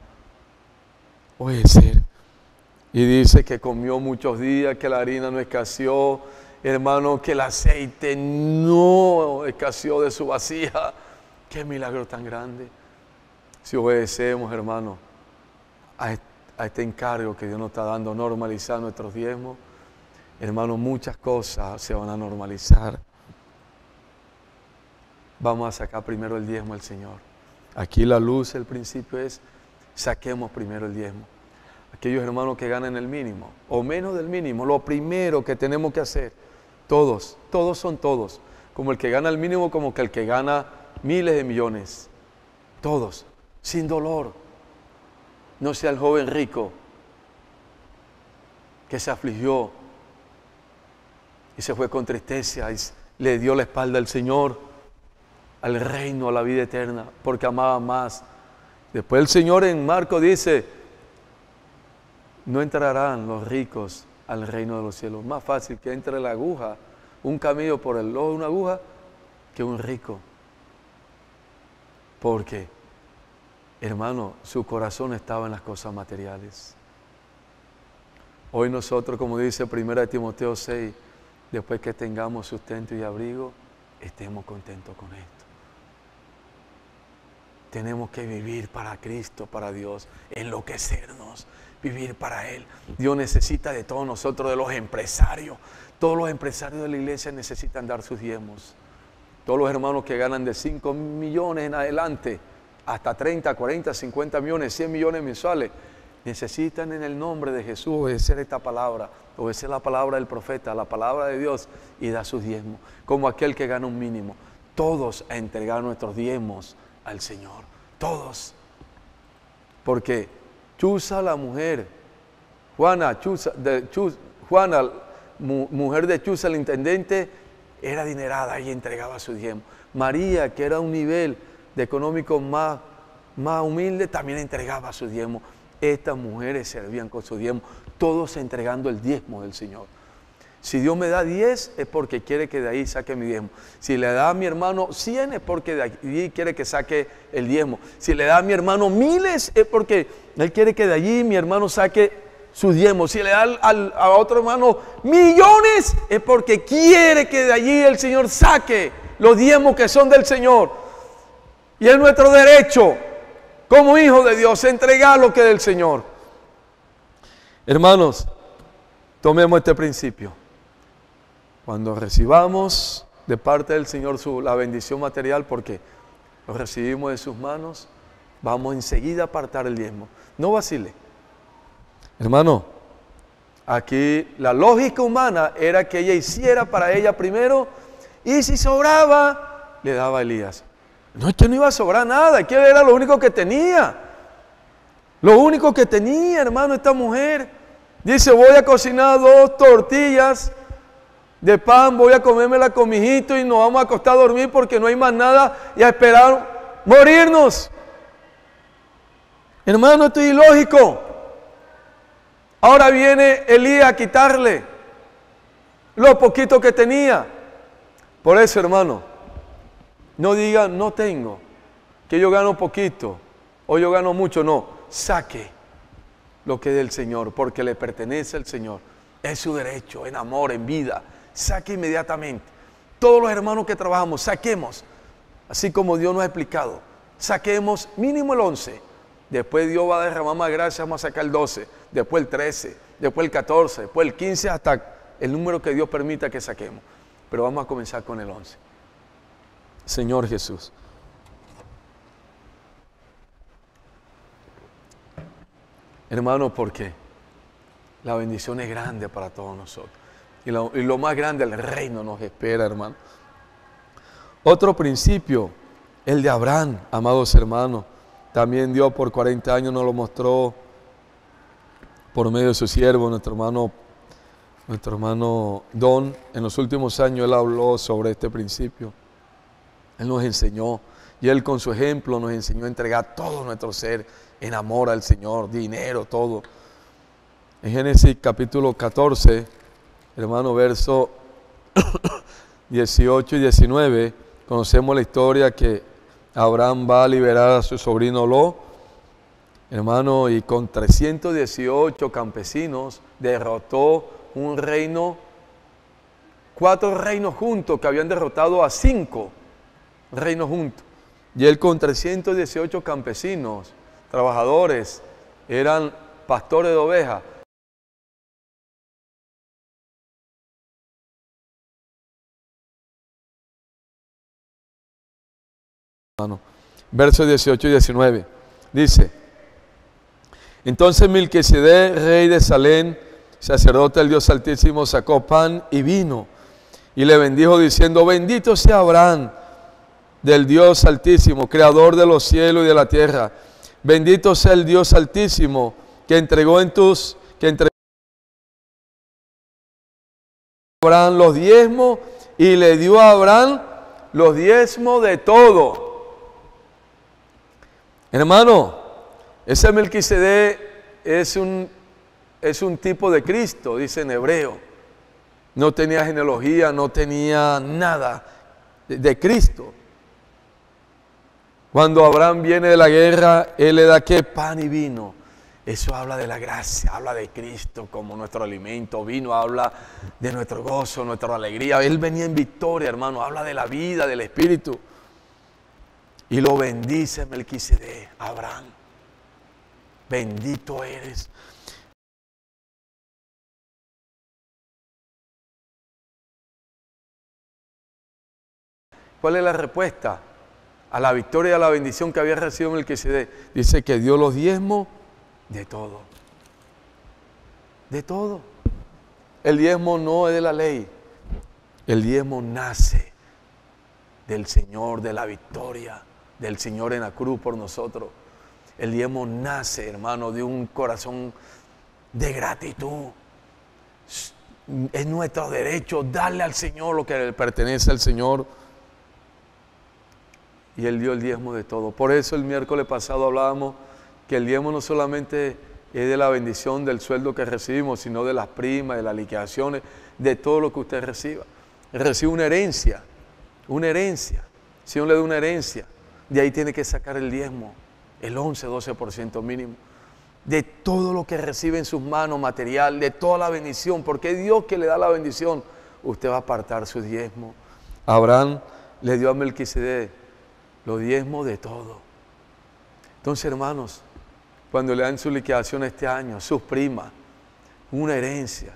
Obedecer. Y dice que comió muchos días, que la harina no escaseó, hermano, que el aceite no escaseó de su vasija. Qué milagro tan grande. Si obedecemos, hermano, a, este encargo que Dios nos está dando, normalizar nuestros diezmos, hermano, muchas cosas se van a normalizar vamos a sacar primero el diezmo al Señor. Aquí la luz, el principio es, saquemos primero el diezmo. Aquellos hermanos que ganan el mínimo o menos del mínimo, lo primero que tenemos que hacer, todos, todos son todos, como el que gana el mínimo, como que el que gana miles de millones, todos, sin dolor. No sea el joven rico que se afligió y se fue con tristeza y le dio la espalda al Señor al reino, a la vida eterna, porque amaba más. Después el Señor en Marco dice, no entrarán los ricos al reino de los cielos. Más fácil que entre la aguja, un camino por el ojo de una aguja, que un rico. Porque, hermano, su corazón estaba en las cosas materiales. Hoy nosotros, como dice 1 Timoteo 6, después que tengamos sustento y abrigo, estemos contentos con esto. Tenemos que vivir para Cristo, para Dios, enloquecernos, vivir para Él. Dios necesita de todos nosotros, de los empresarios. Todos los empresarios de la iglesia necesitan dar sus diezmos. Todos los hermanos que ganan de 5 millones en adelante, hasta 30, 40, 50 millones, 100 millones mensuales, necesitan en el nombre de Jesús obedecer esta palabra, obedecer la palabra del profeta, la palabra de Dios y dar sus diezmos, como aquel que gana un mínimo. Todos a entregar nuestros diezmos al Señor. Todos. Porque Chuza la mujer, Juana, Chuza, de, Juana, mujer de Chuza, el intendente, era adinerada y entregaba su diezmo. María, que era un nivel de económico más, más humilde, también entregaba su diezmo. Estas mujeres servían con su diezmo, todos entregando el diezmo del Señor. Si Dios me da 10 es porque quiere que de ahí saque mi diezmo. Si le da a mi hermano 100 es porque de allí quiere que saque el diezmo. Si le da a mi hermano miles es porque Él quiere que de allí mi hermano saque su diezmo. Si le da a otro hermano millones es porque quiere que de allí el Señor saque los diezmos que son del Señor. Y es nuestro derecho como hijo de Dios entregar lo que es del Señor. Hermanos, tomemos este principio. Cuando recibamos de parte del Señor su, la bendición material, porque lo recibimos de sus manos, vamos enseguida a apartar el diezmo. No vacile. Hermano, Aquí la lógica humana era que ella hiciera para ella primero y si sobraba, le daba a Elías. No, es que no iba a sobrar nada, que era lo único que tenía. Lo único que tenía, hermano, esta mujer. Dice, voy a cocinar dos tortillas de pan, voy a comérmela con mi y nos vamos a acostar a dormir porque no hay más nada y a esperar morirnos. Hermano, esto es ilógico. Ahora viene Elías a quitarle lo poquito que tenía. Por eso, hermano, no diga no tengo, que yo gano poquito o yo gano mucho. No, saque lo que es del Señor, porque le pertenece al Señor. Es su derecho, en amor, en vida. Saque inmediatamente. Todos los hermanos que trabajamos, saquemos, así como Dios nos ha explicado. Saquemos mínimo el 11. Después Dios va a derramar más gracias, vamos a sacar el 12, después el 13, después el 14, después el 15, hasta el número que Dios permita que saquemos. Pero vamos a comenzar con el 11. Señor Jesús. Hermano, ¿por qué? La bendición es grande para todos nosotros. Y lo, y lo, más grande, el reino nos espera, hermano. Otro principio, el de Abraham, amados hermanos. También Dios por 40 años nos lo mostró por medio de su siervo, nuestro hermano, nuestro hermano Don. En los últimos años él habló sobre este principio. Él nos enseñó y él con su ejemplo nos enseñó a entregar todo nuestro ser en amor al Señor, dinero, todo. En Génesis capítulo 14, hermano, verso 18 y 19, conocemos la historia que Abraham va a liberar a su sobrino Lo, hermano, y con 318 campesinos derrotó un reino, cuatro reinos juntos que habían derrotado a cinco reinos juntos. Y él con 318 campesinos, trabajadores, eran pastores de ovejas. Versos 18 y 19. Dice, entonces Milquisedec, rey de Salén, sacerdote del Dios Altísimo, sacó pan y vino y le bendijo diciendo, bendito sea Abraham del Dios Altísimo, creador de los cielos y de la tierra. Bendito sea el Dios Altísimo que entregó en tus, que entregó Abraham los diezmos y le dio a Abraham los diezmos de todo. Hermano, ese Melquisedec es un, es un tipo de Cristo, dice en hebreo. No tenía genealogía, no tenía nada de, de Cristo. Cuando Abraham viene de la guerra, él le da qué pan y vino. Eso habla de la gracia, habla de Cristo como nuestro alimento. Vino habla de nuestro gozo, nuestra alegría. Él venía en victoria, hermano. Habla de la vida, del Espíritu. Y lo bendice Melquisedec, Abraham. Bendito eres. ¿Cuál es la respuesta a la victoria y a la bendición que había recibido Melquisedec? Dice que dio los diezmos de todo. De todo. El diezmo no es de la ley. El diezmo nace del Señor, de la victoria del Señor en la cruz por nosotros. El diezmo nace, hermano, de un corazón de gratitud. Es nuestro derecho darle al Señor lo que le pertenece al Señor. Y Él dio el diezmo de todo. Por eso el miércoles pasado hablábamos que el diezmo no solamente es de la bendición del sueldo que recibimos, sino de las primas, de las liquidaciones, de todo lo que usted reciba. Recibe una herencia, una herencia. Si uno le da una herencia, de ahí tiene que sacar el diezmo, el 11, 12% mínimo. De todo lo que recibe en sus manos material, de toda la bendición, porque Dios que le da la bendición, usted va a apartar su diezmo. Abraham le dio a Melquisedec los diezmos de todo. Entonces, hermanos, cuando le dan su liquidación este año, sus primas, una herencia,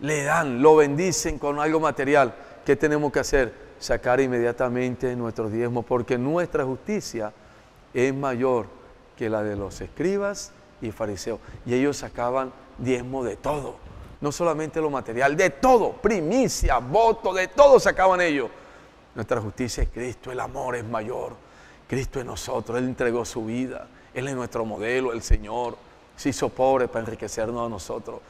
le dan, lo bendicen con algo material, ¿qué tenemos que hacer? Sacar inmediatamente nuestros diezmos, porque nuestra justicia es mayor que la de los escribas y fariseos. Y ellos sacaban diezmo de todo, no solamente lo material, de todo, primicia, voto, de todo sacaban ellos. Nuestra justicia es Cristo, el amor es mayor. Cristo en nosotros, Él entregó su vida, Él es nuestro modelo, el Señor. Se hizo pobre para enriquecernos a nosotros.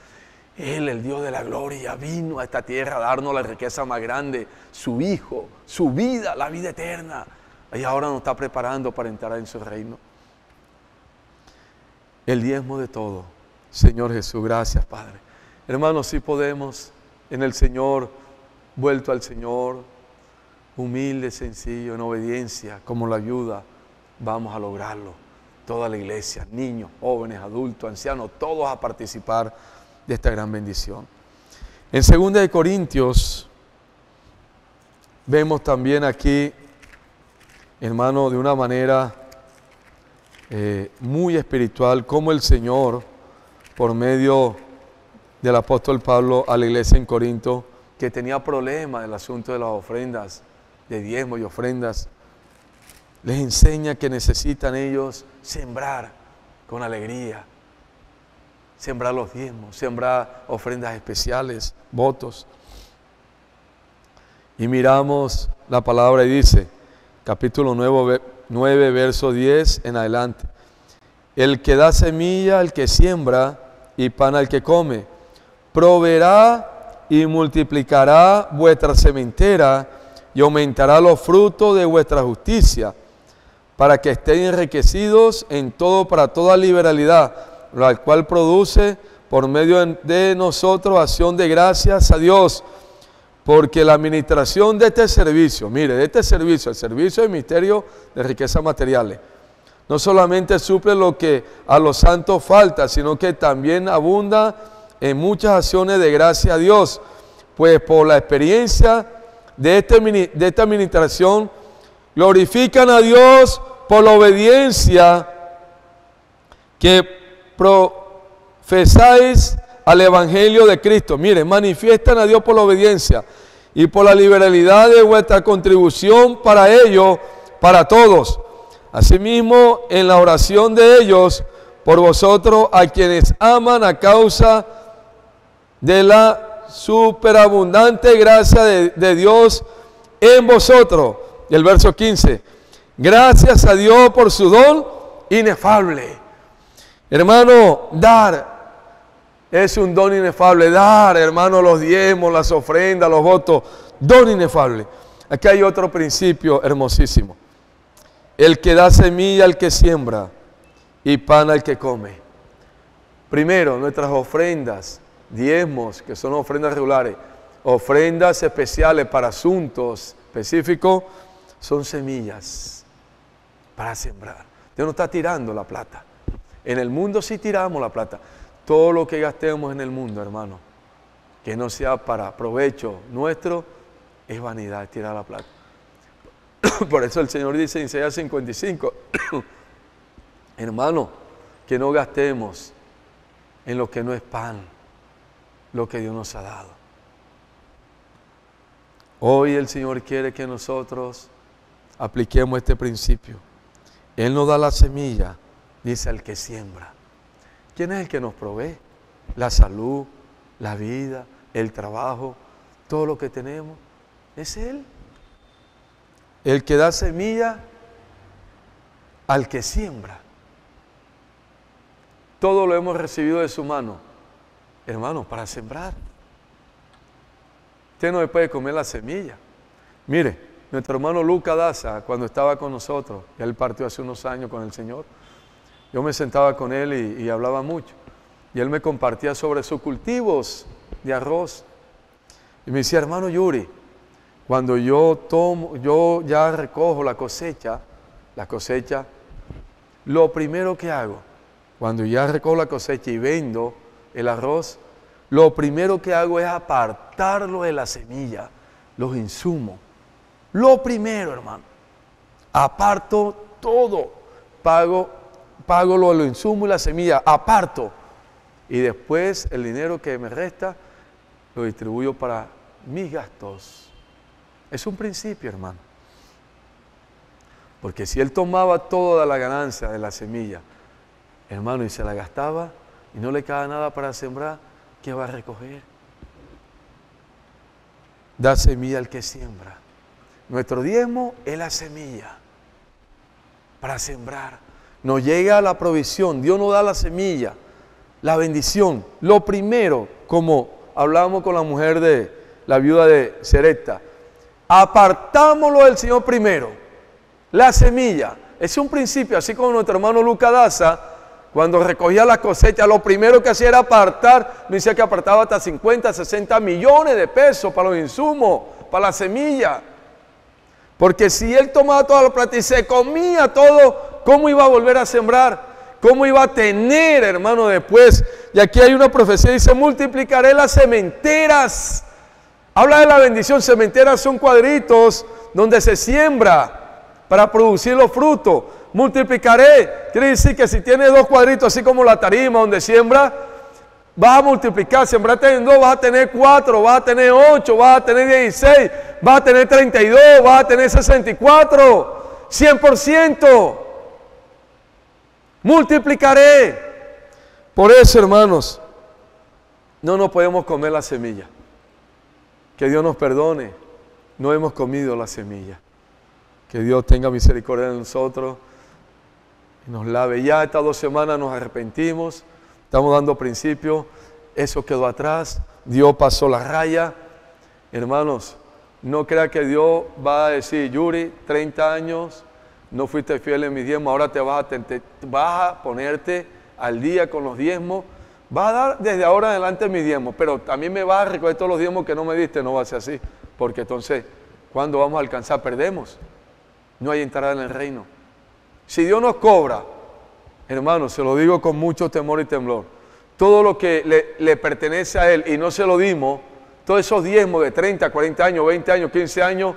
Él, el Dios de la gloria, vino a esta tierra a darnos la riqueza más grande, su Hijo, su vida, la vida eterna. Y ahora nos está preparando para entrar en su reino. El diezmo de todo. Señor Jesús, gracias Padre. Hermanos, si podemos en el Señor, vuelto al Señor, humilde, sencillo, en obediencia, como la ayuda, vamos a lograrlo. Toda la iglesia, niños, jóvenes, adultos, ancianos, todos a participar de esta gran bendición. En 2 de Corintios vemos también aquí, hermano, de una manera eh, muy espiritual, cómo el Señor, por medio del apóstol Pablo a la iglesia en Corinto, que tenía problemas el asunto de las ofrendas, de diezmo y ofrendas, les enseña que necesitan ellos sembrar con alegría, sembrar los diezmos, sembrar ofrendas especiales, votos. Y miramos la palabra y dice, capítulo 9, 9, verso 10 en adelante, el que da semilla el que siembra y pan al que come proveerá y multiplicará vuestra sementera y aumentará los frutos de vuestra justicia, para que estén enriquecidos en todo para toda liberalidad, la cual produce por medio de nosotros acción de gracias a Dios, porque la administración de este servicio, mire, de este servicio, el servicio del misterio de riquezas materiales, no solamente suple lo que a los santos falta, sino que también abunda en muchas acciones de gracia a Dios, pues por la experiencia de, este, de esta administración glorifican a Dios por la obediencia que profesáis al Evangelio de Cristo. Miren, manifiestan a Dios por la obediencia y por la liberalidad de vuestra contribución para ellos, para todos. Asimismo, en la oración de ellos, por vosotros, a quienes aman a causa de la superabundante gracia de, Dios en vosotros. Y el verso 15, gracias a Dios por su don inefable. Hermano, dar es un don inefable. Dar, hermano, los diezmos, las ofrendas, los votos, don inefable. Aquí hay otro principio hermosísimo. El que da semilla al que siembra y pan al que come. Primero, nuestras ofrendas diezmos, que son ofrendas regulares, ofrendas especiales para asuntos específicos, son semillas para sembrar. Dios no está tirando la plata. En el mundo sí tiramos la plata. Todo lo que gastemos en el mundo, hermano, que no sea para provecho nuestro, es vanidad, tirar la plata. Por eso el Señor dice en Isaías 55, hermano, que no gastemos en lo que no es pan lo que Dios nos ha dado. Hoy el Señor quiere que nosotros apliquemos este principio. Él nos da la semilla, dice el que siembra. ¿Quién es el que nos provee? La salud, la vida, el trabajo, todo lo que tenemos. Es Él. El que da semilla al que siembra. Todo lo hemos recibido de su mano hermano, para sembrar. Usted no puede comer la semilla. Mire, nuestro hermano Luca Daza, cuando estaba con nosotros, él partió hace unos años con el Señor, yo me sentaba con él y, hablaba mucho. Y él me compartía sobre sus cultivos de arroz. Y me decía, hermano Yuri, cuando yo tomo, yo ya recojo la cosecha, la cosecha, lo primero que hago, cuando ya recojo la cosecha y vendo el arroz, lo primero que hago es apartarlo de la semilla, los insumos. Lo primero, hermano. Aparto todo. Pago, pago lo, los insumos y la semilla. Aparto. Y después el dinero que me resta lo distribuyo para mis gastos. Es un principio, hermano. Porque si él tomaba toda la ganancia de la semilla, hermano, y se la gastaba, y no le queda nada para sembrar, ¿qué va a recoger? Da semilla al que siembra. Nuestro diezmo es la semilla para sembrar. Nos llega la provisión, Dios nos da la semilla, la bendición. Lo primero, como hablábamos con la mujer de la viuda de Sereta, apartámoslo del Señor primero. La semilla es un principio, así como nuestro hermano Lucas Daza, cuando recogía la cosecha, lo primero que hacía era apartar, no decía que apartaba hasta 50, 60 millones de pesos para los insumos, para la semilla. Porque si él tomaba toda la plata y se comía todo, ¿cómo iba a volver a sembrar? ¿Cómo iba a tener, hermano, después? Y aquí hay una profecía, dice, multiplicaré las cementeras. Habla de la bendición, cementeras son cuadritos donde se siembra para producir los frutos. Multiplicaré, quiere decir que si tienes dos cuadritos, así como la tarima donde siembra, vas a multiplicar, sembrate en dos, vas a tener cuatro, vas a tener ocho, vas a tener dieciséis, vas a tener treinta y dos, vas a tener sesenta y cuatro, cien por ciento. Multiplicaré. Por eso, hermanos, no nos podemos comer la semilla. Que Dios nos perdone, no hemos comido la semilla. Que Dios tenga misericordia de nosotros y nos lave. Ya estas dos semanas nos arrepentimos, estamos dando principio, eso quedó atrás, Dios pasó la raya. Hermanos, no crea que Dios va a decir, Yuri, 30 años, no fuiste fiel en mi diezmo, ahora te vas, a, te, vas a ponerte al día con los diezmos. Vas a dar desde ahora adelante mi diezmo, pero también me vas a recoger todos los diezmos que no me diste, no va a ser así, porque entonces, cuando vamos a alcanzar? Perdemos no hay entrada en el reino. Si Dios nos cobra, hermano, se lo digo con mucho temor y temblor, todo lo que le, pertenece a Él y no se lo dimos, todos esos diezmos de 30, 40 años, 20 años, 15 años,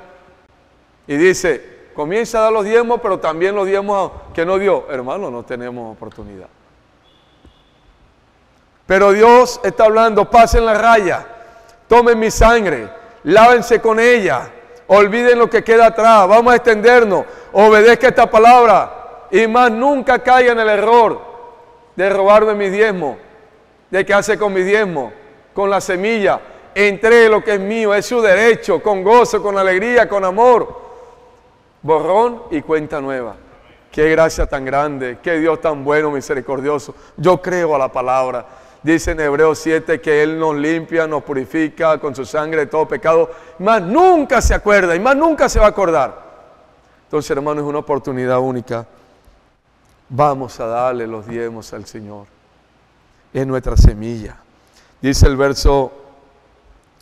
y dice, comienza a dar los diezmos, pero también los diezmos que no dio, hermano, no tenemos oportunidad. Pero Dios está hablando, pasen la raya, tomen mi sangre, lávense con ella, olviden lo que queda atrás, vamos a extendernos, obedezca esta palabra y más nunca caiga en el error de robarme mi diezmo, de qué hace con mi diezmo, con la semilla, entre lo que es mío, es su derecho, con gozo, con alegría, con amor. Borrón y cuenta nueva. Qué gracia tan grande, qué Dios tan bueno, misericordioso. Yo creo a la palabra. Dice en Hebreos 7 que Él nos limpia, nos purifica con su sangre de todo pecado, más nunca se acuerda y más nunca se va a acordar. Entonces, hermano, es una oportunidad única. Vamos a darle los diezmos al Señor. Es nuestra semilla. Dice el verso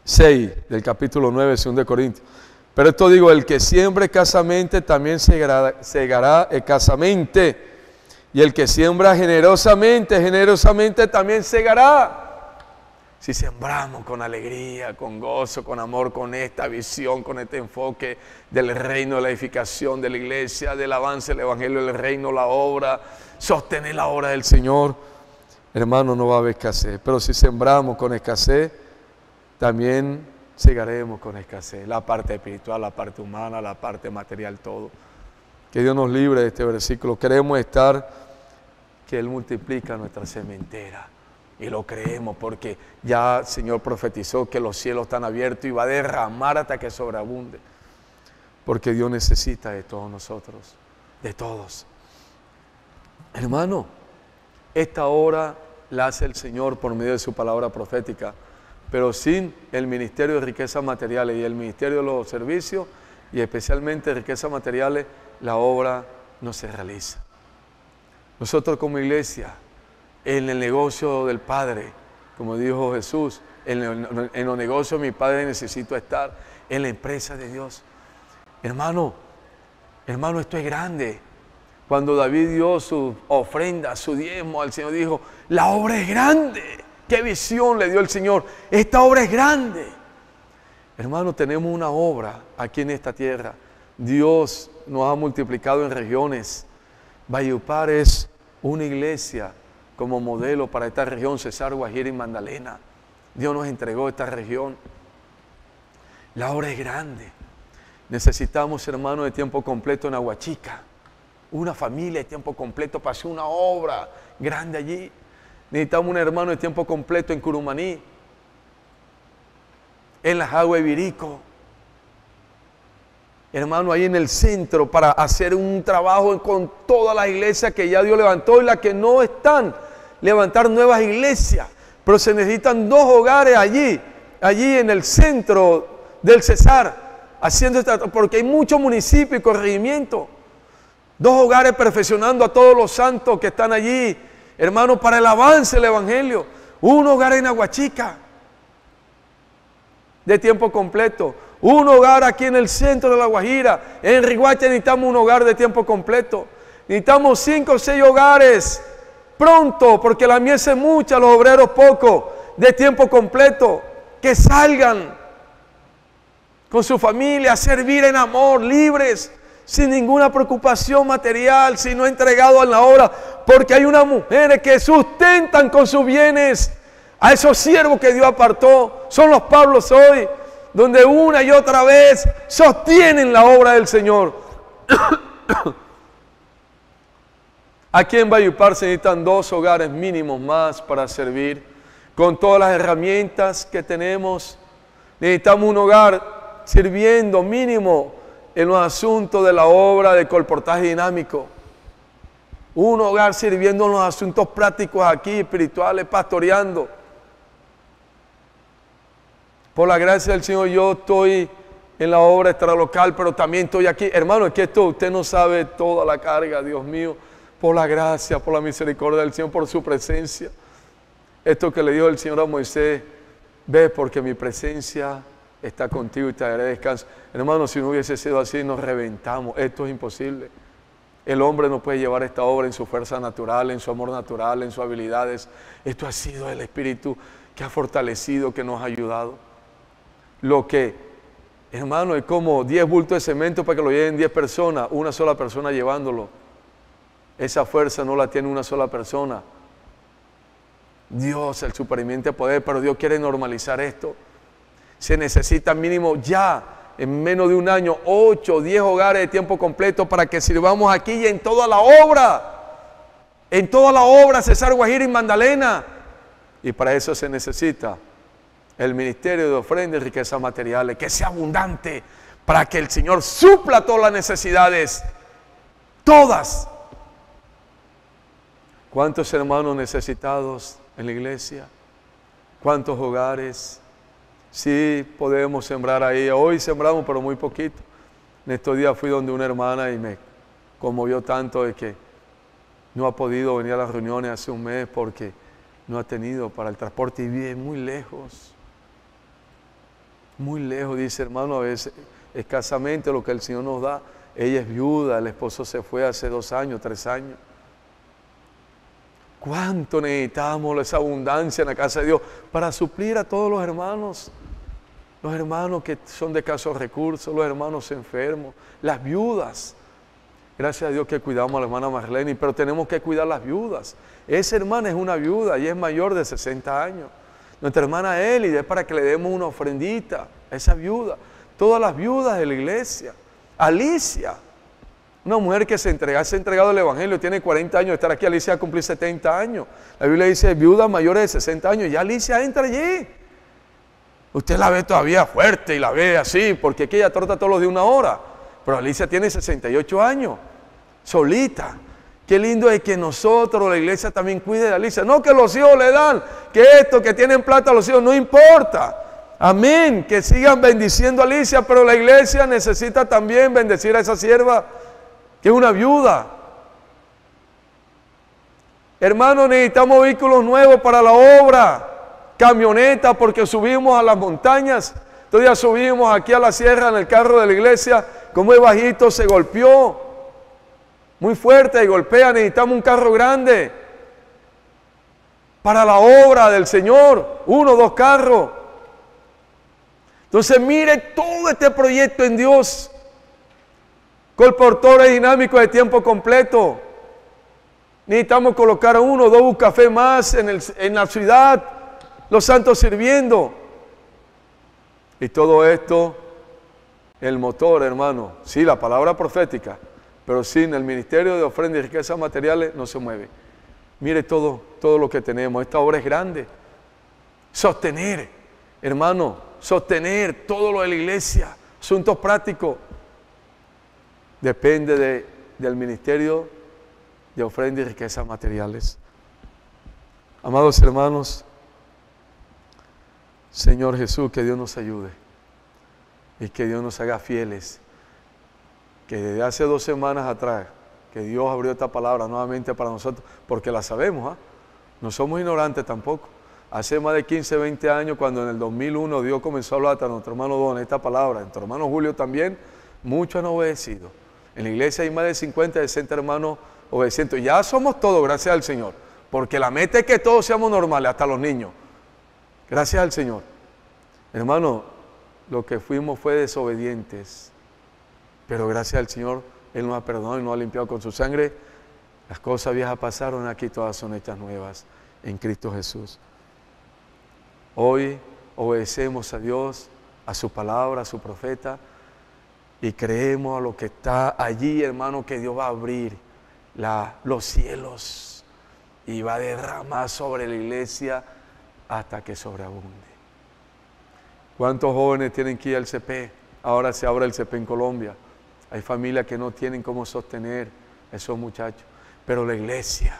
6 del capítulo 9 de Corintios. Pero esto digo, el que siembre casamente también segará, segará escasamente y el que siembra generosamente, generosamente también segará. Si sembramos con alegría, con gozo, con amor, con esta visión, con este enfoque del reino, de la edificación de la iglesia, del avance del evangelio del reino, la obra, sostener la obra del Señor, hermano, no va a haber escasez. Pero si sembramos con escasez, también segaremos con escasez. La parte espiritual, la parte humana, la parte material, todo. Que Dios nos libre de este versículo. Queremos estar, que Él multiplica nuestra cementera. Y lo creemos porque ya el Señor profetizó que los cielos están abiertos y va a derramar hasta que sobreabunde. Porque Dios necesita de todos nosotros, de todos. Hermano, esta hora la hace el Señor por medio de su palabra profética, pero sin el ministerio de riquezas materiales y el ministerio de los servicios y especialmente riquezas materiales la obra no se realiza. Nosotros como iglesia, en el negocio del Padre, como dijo Jesús, en, en los negocios de mi Padre necesito estar, en la empresa de Dios. Hermano, hermano, esto es grande. Cuando David dio su ofrenda, su diezmo al Señor, dijo, la obra es grande. ¿Qué visión le dio el Señor? Esta obra es grande. Hermano, tenemos una obra aquí en esta tierra. Dios nos ha multiplicado en regiones. Bayupar es una iglesia como modelo para esta región, Cesar, Guajira y Magdalena. Dios nos entregó esta región. La obra es grande. Necesitamos hermanos de tiempo completo en Aguachica. Una familia de tiempo completo para hacer una obra grande allí. Necesitamos un hermano de tiempo completo en Curumaní en la Jagua Ibirico. Hermano, ahí en el centro para hacer un trabajo con todas las iglesias que ya Dios levantó y las que no están, levantar nuevas iglesias. Pero se necesitan dos hogares allí, allí en el centro del Cesar, haciendo esta, porque hay muchos municipios y corregimientos. Dos hogares perfeccionando a todos los santos que están allí, hermano, para el avance del Evangelio. Un hogar en Aguachica, de tiempo completo. Un hogar aquí en el centro de La Guajira. En Riguacha necesitamos un hogar de tiempo completo. Necesitamos cinco o seis hogares pronto, porque la mies es mucha, los obreros poco, de tiempo completo. Que salgan con su familia a servir en amor, libres, sin ninguna preocupación material, sino entregado a la obra, porque hay unas mujeres que sustentan con sus bienes a esos siervos que Dios apartó. Son los Pablos hoy, donde una y otra vez sostienen la obra del Señor. Aquí en Bayupar se necesitan dos hogares mínimos más para servir. Con todas las herramientas que tenemos, necesitamos un hogar sirviendo mínimo en los asuntos de la obra de colportaje dinámico. Un hogar sirviendo en los asuntos prácticos aquí, espirituales, pastoreando. Por la gracia del Señor yo estoy en la obra extralocal, pero también estoy aquí. Hermano, es que esto usted no sabe toda la carga, Dios mío, por la gracia, por la misericordia del Señor, por su presencia. Esto que le dijo el Señor a Moisés, ve porque mi presencia está contigo y te daré descanso. Hermano, si no hubiese sido así, nos reventamos. Esto es imposible. El hombre no puede llevar esta obra en su fuerza natural, en su amor natural, en sus habilidades. Esto ha sido el Espíritu que ha fortalecido, que nos ha ayudado. Lo que, hermano, es como 10 bultos de cemento para que lo lleven 10 personas, una sola persona llevándolo. Esa fuerza no la tiene una sola persona. Dios, el superviviente poder, pero Dios quiere normalizar esto. Se necesita mínimo ya, en menos de un año, 8 10 hogares de tiempo completo para que sirvamos aquí y en toda la obra. En toda la obra, César Guajira y Mandalena. Y para eso se necesita el ministerio de ofrenda y riquezas materiales, que sea abundante para que el Señor supla todas las necesidades, todas. ¿Cuántos hermanos necesitados en la iglesia? ¿Cuántos hogares? Sí, podemos sembrar ahí. Hoy sembramos, pero muy poquito. En estos días fui donde una hermana y me conmovió tanto de que no ha podido venir a las reuniones hace un mes porque no ha tenido para el transporte y vive muy lejos. Muy lejos, dice hermano, a veces escasamente lo que el Señor nos da. Ella es viuda, el esposo se fue hace dos años, tres años. ¿Cuánto necesitamos esa abundancia en la casa de Dios para suplir a todos los hermanos? Los hermanos que son de escasos recursos, los hermanos enfermos, las viudas. Gracias a Dios que cuidamos a la hermana Marlene, pero tenemos que cuidar las viudas. Esa hermana es una viuda y es mayor de 60 años. Nuestra hermana Eli, es para que le demos una ofrendita a esa viuda. Todas las viudas de la iglesia. Alicia, una mujer que se entrega, ha entregado el Evangelio, tiene 40 años de estar aquí. Alicia va a cumplir 70 años. La Biblia dice viudas mayores de 60 años. Ya Alicia entra allí. Usted la ve todavía fuerte y la ve así, porque aquella torta todos los de una hora. Pero Alicia tiene 68 años, solita. Qué lindo es que nosotros, la iglesia, también cuide de Alicia. No que los hijos le dan, que esto, que tienen plata los hijos, no importa. Amén, que sigan bendiciendo a Alicia, pero la iglesia necesita también bendecir a esa sierva, que es una viuda. Hermanos, necesitamos vehículos nuevos para la obra, camionetas, porque subimos a las montañas. Todavía subimos aquí a la sierra en el carro de la iglesia, como es bajito, se golpeó muy fuerte y golpea, necesitamos un carro grande para la obra del Señor, uno dos carros. Entonces mire todo este proyecto en Dios, colportores dinámicos de tiempo completo. Necesitamos colocar uno dos café más en, el, en la ciudad, los santos sirviendo. Y todo esto, el motor, hermano, sí, la palabra profética, pero sin el ministerio de ofrenda y riquezas materiales no se mueve. Mire todo, todo lo que tenemos. Esta obra es grande. Sostener, hermano, sostener todo lo de la iglesia, asuntos prácticos, depende de, del ministerio de ofrenda y riquezas materiales. Amados hermanos, Señor Jesús, que Dios nos ayude y que Dios nos haga fieles. Que desde hace dos semanas atrás, que Dios abrió esta palabra nuevamente para nosotros, porque la sabemos, ¿ah? no somos ignorantes tampoco. Hace más de 15, 20 años, cuando en el 2001 Dios comenzó a hablar a nuestro hermano Don esta palabra, nuestro hermano Julio también, muchos han obedecido. En la iglesia hay más de 50, 60 hermanos obedecientes. Ya somos todos, gracias al Señor. Porque la meta es que todos seamos normales, hasta los niños. Gracias al Señor. Hermano, lo que fuimos fue desobedientes. Pero gracias al Señor, Él nos ha perdonado y nos ha limpiado con su sangre. Las cosas viejas pasaron, aquí todas son hechas nuevas en Cristo Jesús. Hoy obedecemos a Dios, a su palabra, a su profeta, y creemos a lo que está allí, hermano, que Dios va a abrir los cielos y va a derramar sobre la iglesia hasta que sobreabunde. ¿Cuántos jóvenes tienen que ir al CP? Ahora se abre el CP en Colombia. Hay familias que no tienen cómo sostener a esos muchachos. Pero la iglesia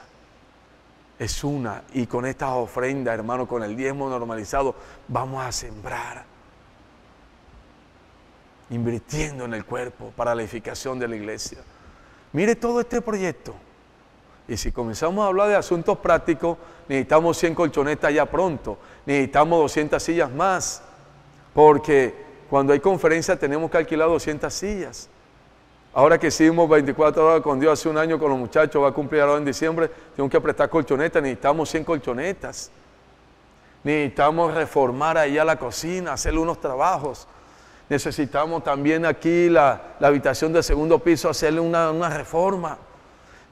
es una. Y con estas ofrendas, hermano, con el diezmo normalizado, vamos a sembrar. Invirtiendo en el cuerpo para la edificación de la iglesia. Mire todo este proyecto. Y si comenzamos a hablar de asuntos prácticos, necesitamos 100 colchonetas ya pronto, necesitamos 200 sillas más, porque cuando hay conferencia tenemos que alquilar 200 sillas. Ahora que hicimos 24 horas con Dios hace un año con los muchachos, va a cumplir ahora en diciembre, tenemos que prestar colchonetas, necesitamos 100 colchonetas. Necesitamos reformar allá la cocina, hacerle unos trabajos. Necesitamos también aquí la, habitación del segundo piso, hacerle una, reforma.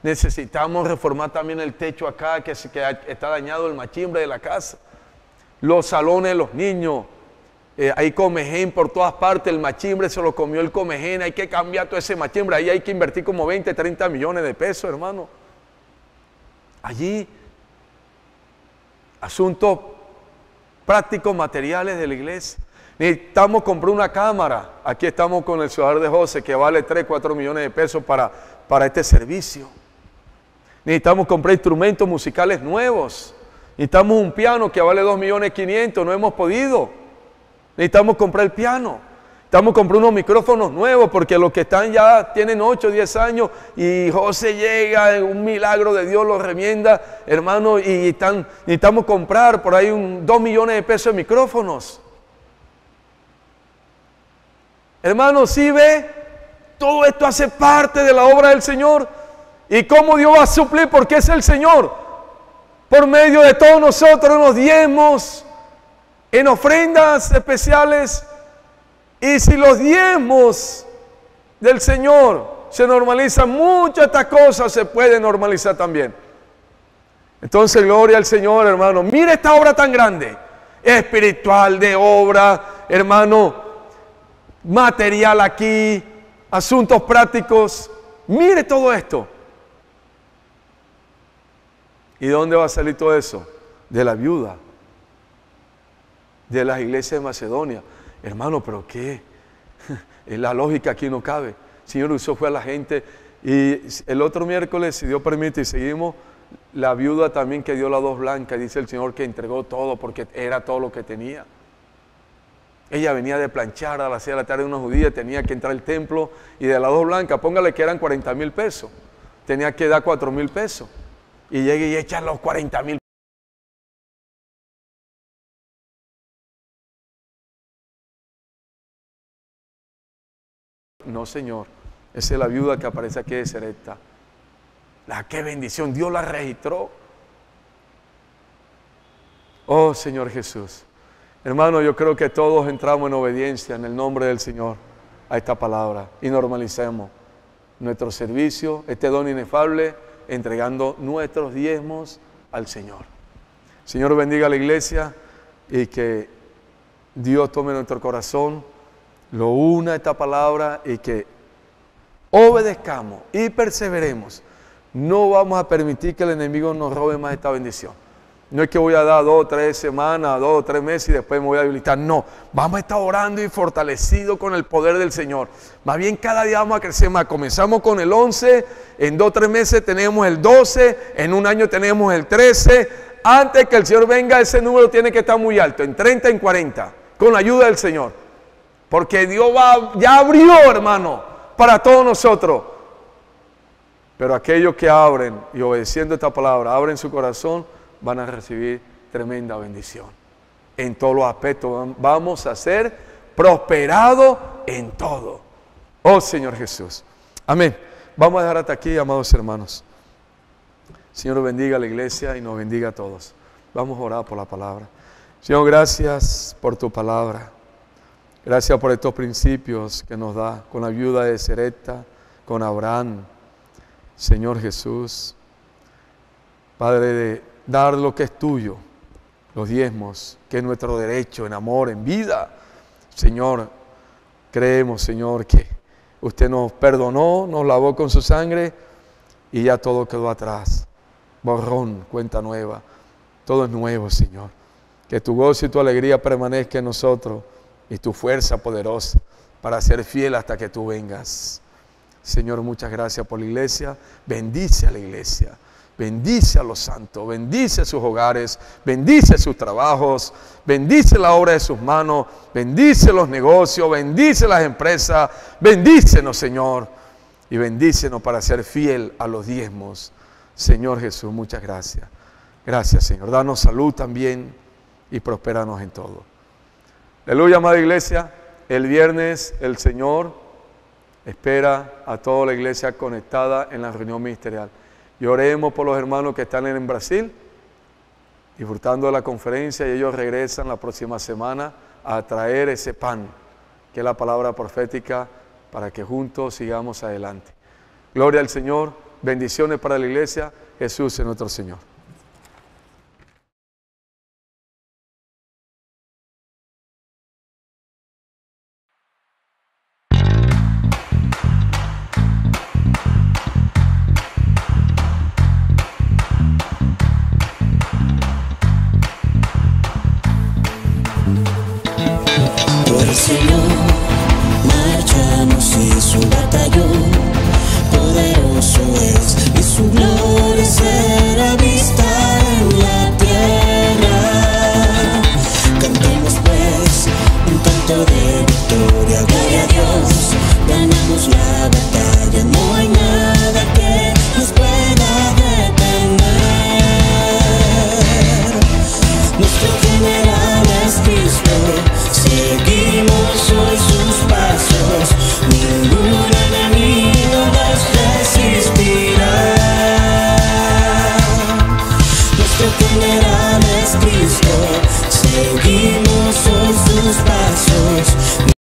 Necesitamos reformar también el techo acá, que, está dañado el machimbre de la casa. Los salones los niños. Eh, hay comején por todas partes, el machimbre se lo comió el comején, hay que cambiar todo ese machimbre, ahí hay que invertir como 20, 30 millones de pesos, hermano. Allí, asuntos prácticos, materiales de la iglesia. Necesitamos comprar una cámara. Aquí estamos con el ciudadano de José que vale 3, 4 millones de pesos para, para este servicio. Necesitamos comprar instrumentos musicales nuevos. Necesitamos un piano que vale 2 millones 500, no hemos podido. Necesitamos comprar el piano. Estamos comprando unos micrófonos nuevos porque los que están ya tienen 8, 10 años y José llega, un milagro de Dios los remienda, hermano, y están, necesitamos comprar por ahí un, 2 millones de pesos de micrófonos. Hermano, si ve, todo esto hace parte de la obra del Señor. ¿Y cómo Dios va a suplir? Porque es el Señor. Por medio de todos nosotros nos diezmos en ofrendas especiales. Y si los diezmos del Señor se normalizan, muchas estas cosas se pueden normalizar también. Entonces, gloria al Señor, hermano. Mire esta obra tan grande, espiritual, de obra, hermano material aquí, asuntos prácticos. Mire todo esto. ¿Y de dónde va a salir todo eso? De la viuda, de las iglesias de Macedonia. Hermano, pero ¿qué? La lógica aquí no cabe. El Señor usó fue a la gente. Y el otro miércoles, si Dios permite, y seguimos, la viuda también que dio la dos blanca, dice el Señor que entregó todo porque era todo lo que tenía. Ella venía de planchar a las 6 de la tarde una judía, tenía que entrar al templo y de la dos blanca, póngale que eran 40 mil pesos, tenía que dar 4 mil pesos. Y llega y echa los 40 mil No, Señor, esa es la viuda que aparece aquí de Sereta. La qué bendición, Dios la registró. Oh Señor Jesús. Hermano, yo creo que todos entramos en obediencia en el nombre del Señor a esta palabra y normalicemos nuestro servicio, este don inefable, entregando nuestros diezmos al Señor. Señor bendiga a la iglesia y que Dios tome nuestro corazón, lo una esta palabra y que obedezcamos y perseveremos. No vamos a permitir que el enemigo nos robe más esta bendición. No es que voy a dar dos tres semanas, dos tres meses y después me voy a habilitar. No, vamos a estar orando y fortalecidos con el poder del Señor. Más bien cada día vamos a crecer más. Comenzamos con el 11, en dos tres meses tenemos el 12, en un año tenemos el 13. Antes que el Señor venga, ese número tiene que estar muy alto, en 30, en 40, con la ayuda del Señor. Porque Dios ya abrió, hermano, para todos nosotros. Pero aquellos que abren y obedeciendo esta palabra, abren su corazón, van a recibir tremenda bendición. En todos los aspectos vamos a ser prosperados en todo. Oh Señor Jesús. Amén. Vamos a dejar hasta aquí, amados hermanos. Señor bendiga a la iglesia y nos bendiga a todos. Vamos a orar por la palabra. Señor, gracias por tu palabra. Gracias por estos principios que nos da con la ayuda de Sereta, con Abraham. Señor Jesús, Padre de dar lo que es tuyo, los diezmos, que es nuestro derecho en amor, en vida. Señor, creemos, Señor, que usted nos perdonó, nos lavó con su sangre y ya todo quedó atrás. Borrón, cuenta nueva. Todo es nuevo, Señor. Que tu gozo y tu alegría permanezca en nosotros y tu fuerza poderosa para ser fiel hasta que tú vengas. Señor, muchas gracias por la iglesia. Bendice a la iglesia. Bendice a los santos, bendice sus hogares, bendice sus trabajos, bendice la obra de sus manos, bendice los negocios, bendice las empresas, bendícenos Señor y bendícenos para ser fiel a los diezmos. Señor Jesús, muchas gracias. Gracias Señor. Danos salud también y prosperanos en todo. Aleluya, amada iglesia. El viernes el Señor espera a toda la iglesia conectada en la reunión ministerial. Y oremos por los hermanos que están en Brasil, disfrutando de la conferencia y ellos regresan la próxima semana a traer ese pan, que es la palabra profética, para que juntos sigamos adelante. Gloria al Señor, bendiciones para la iglesia, Jesús es nuestro Señor.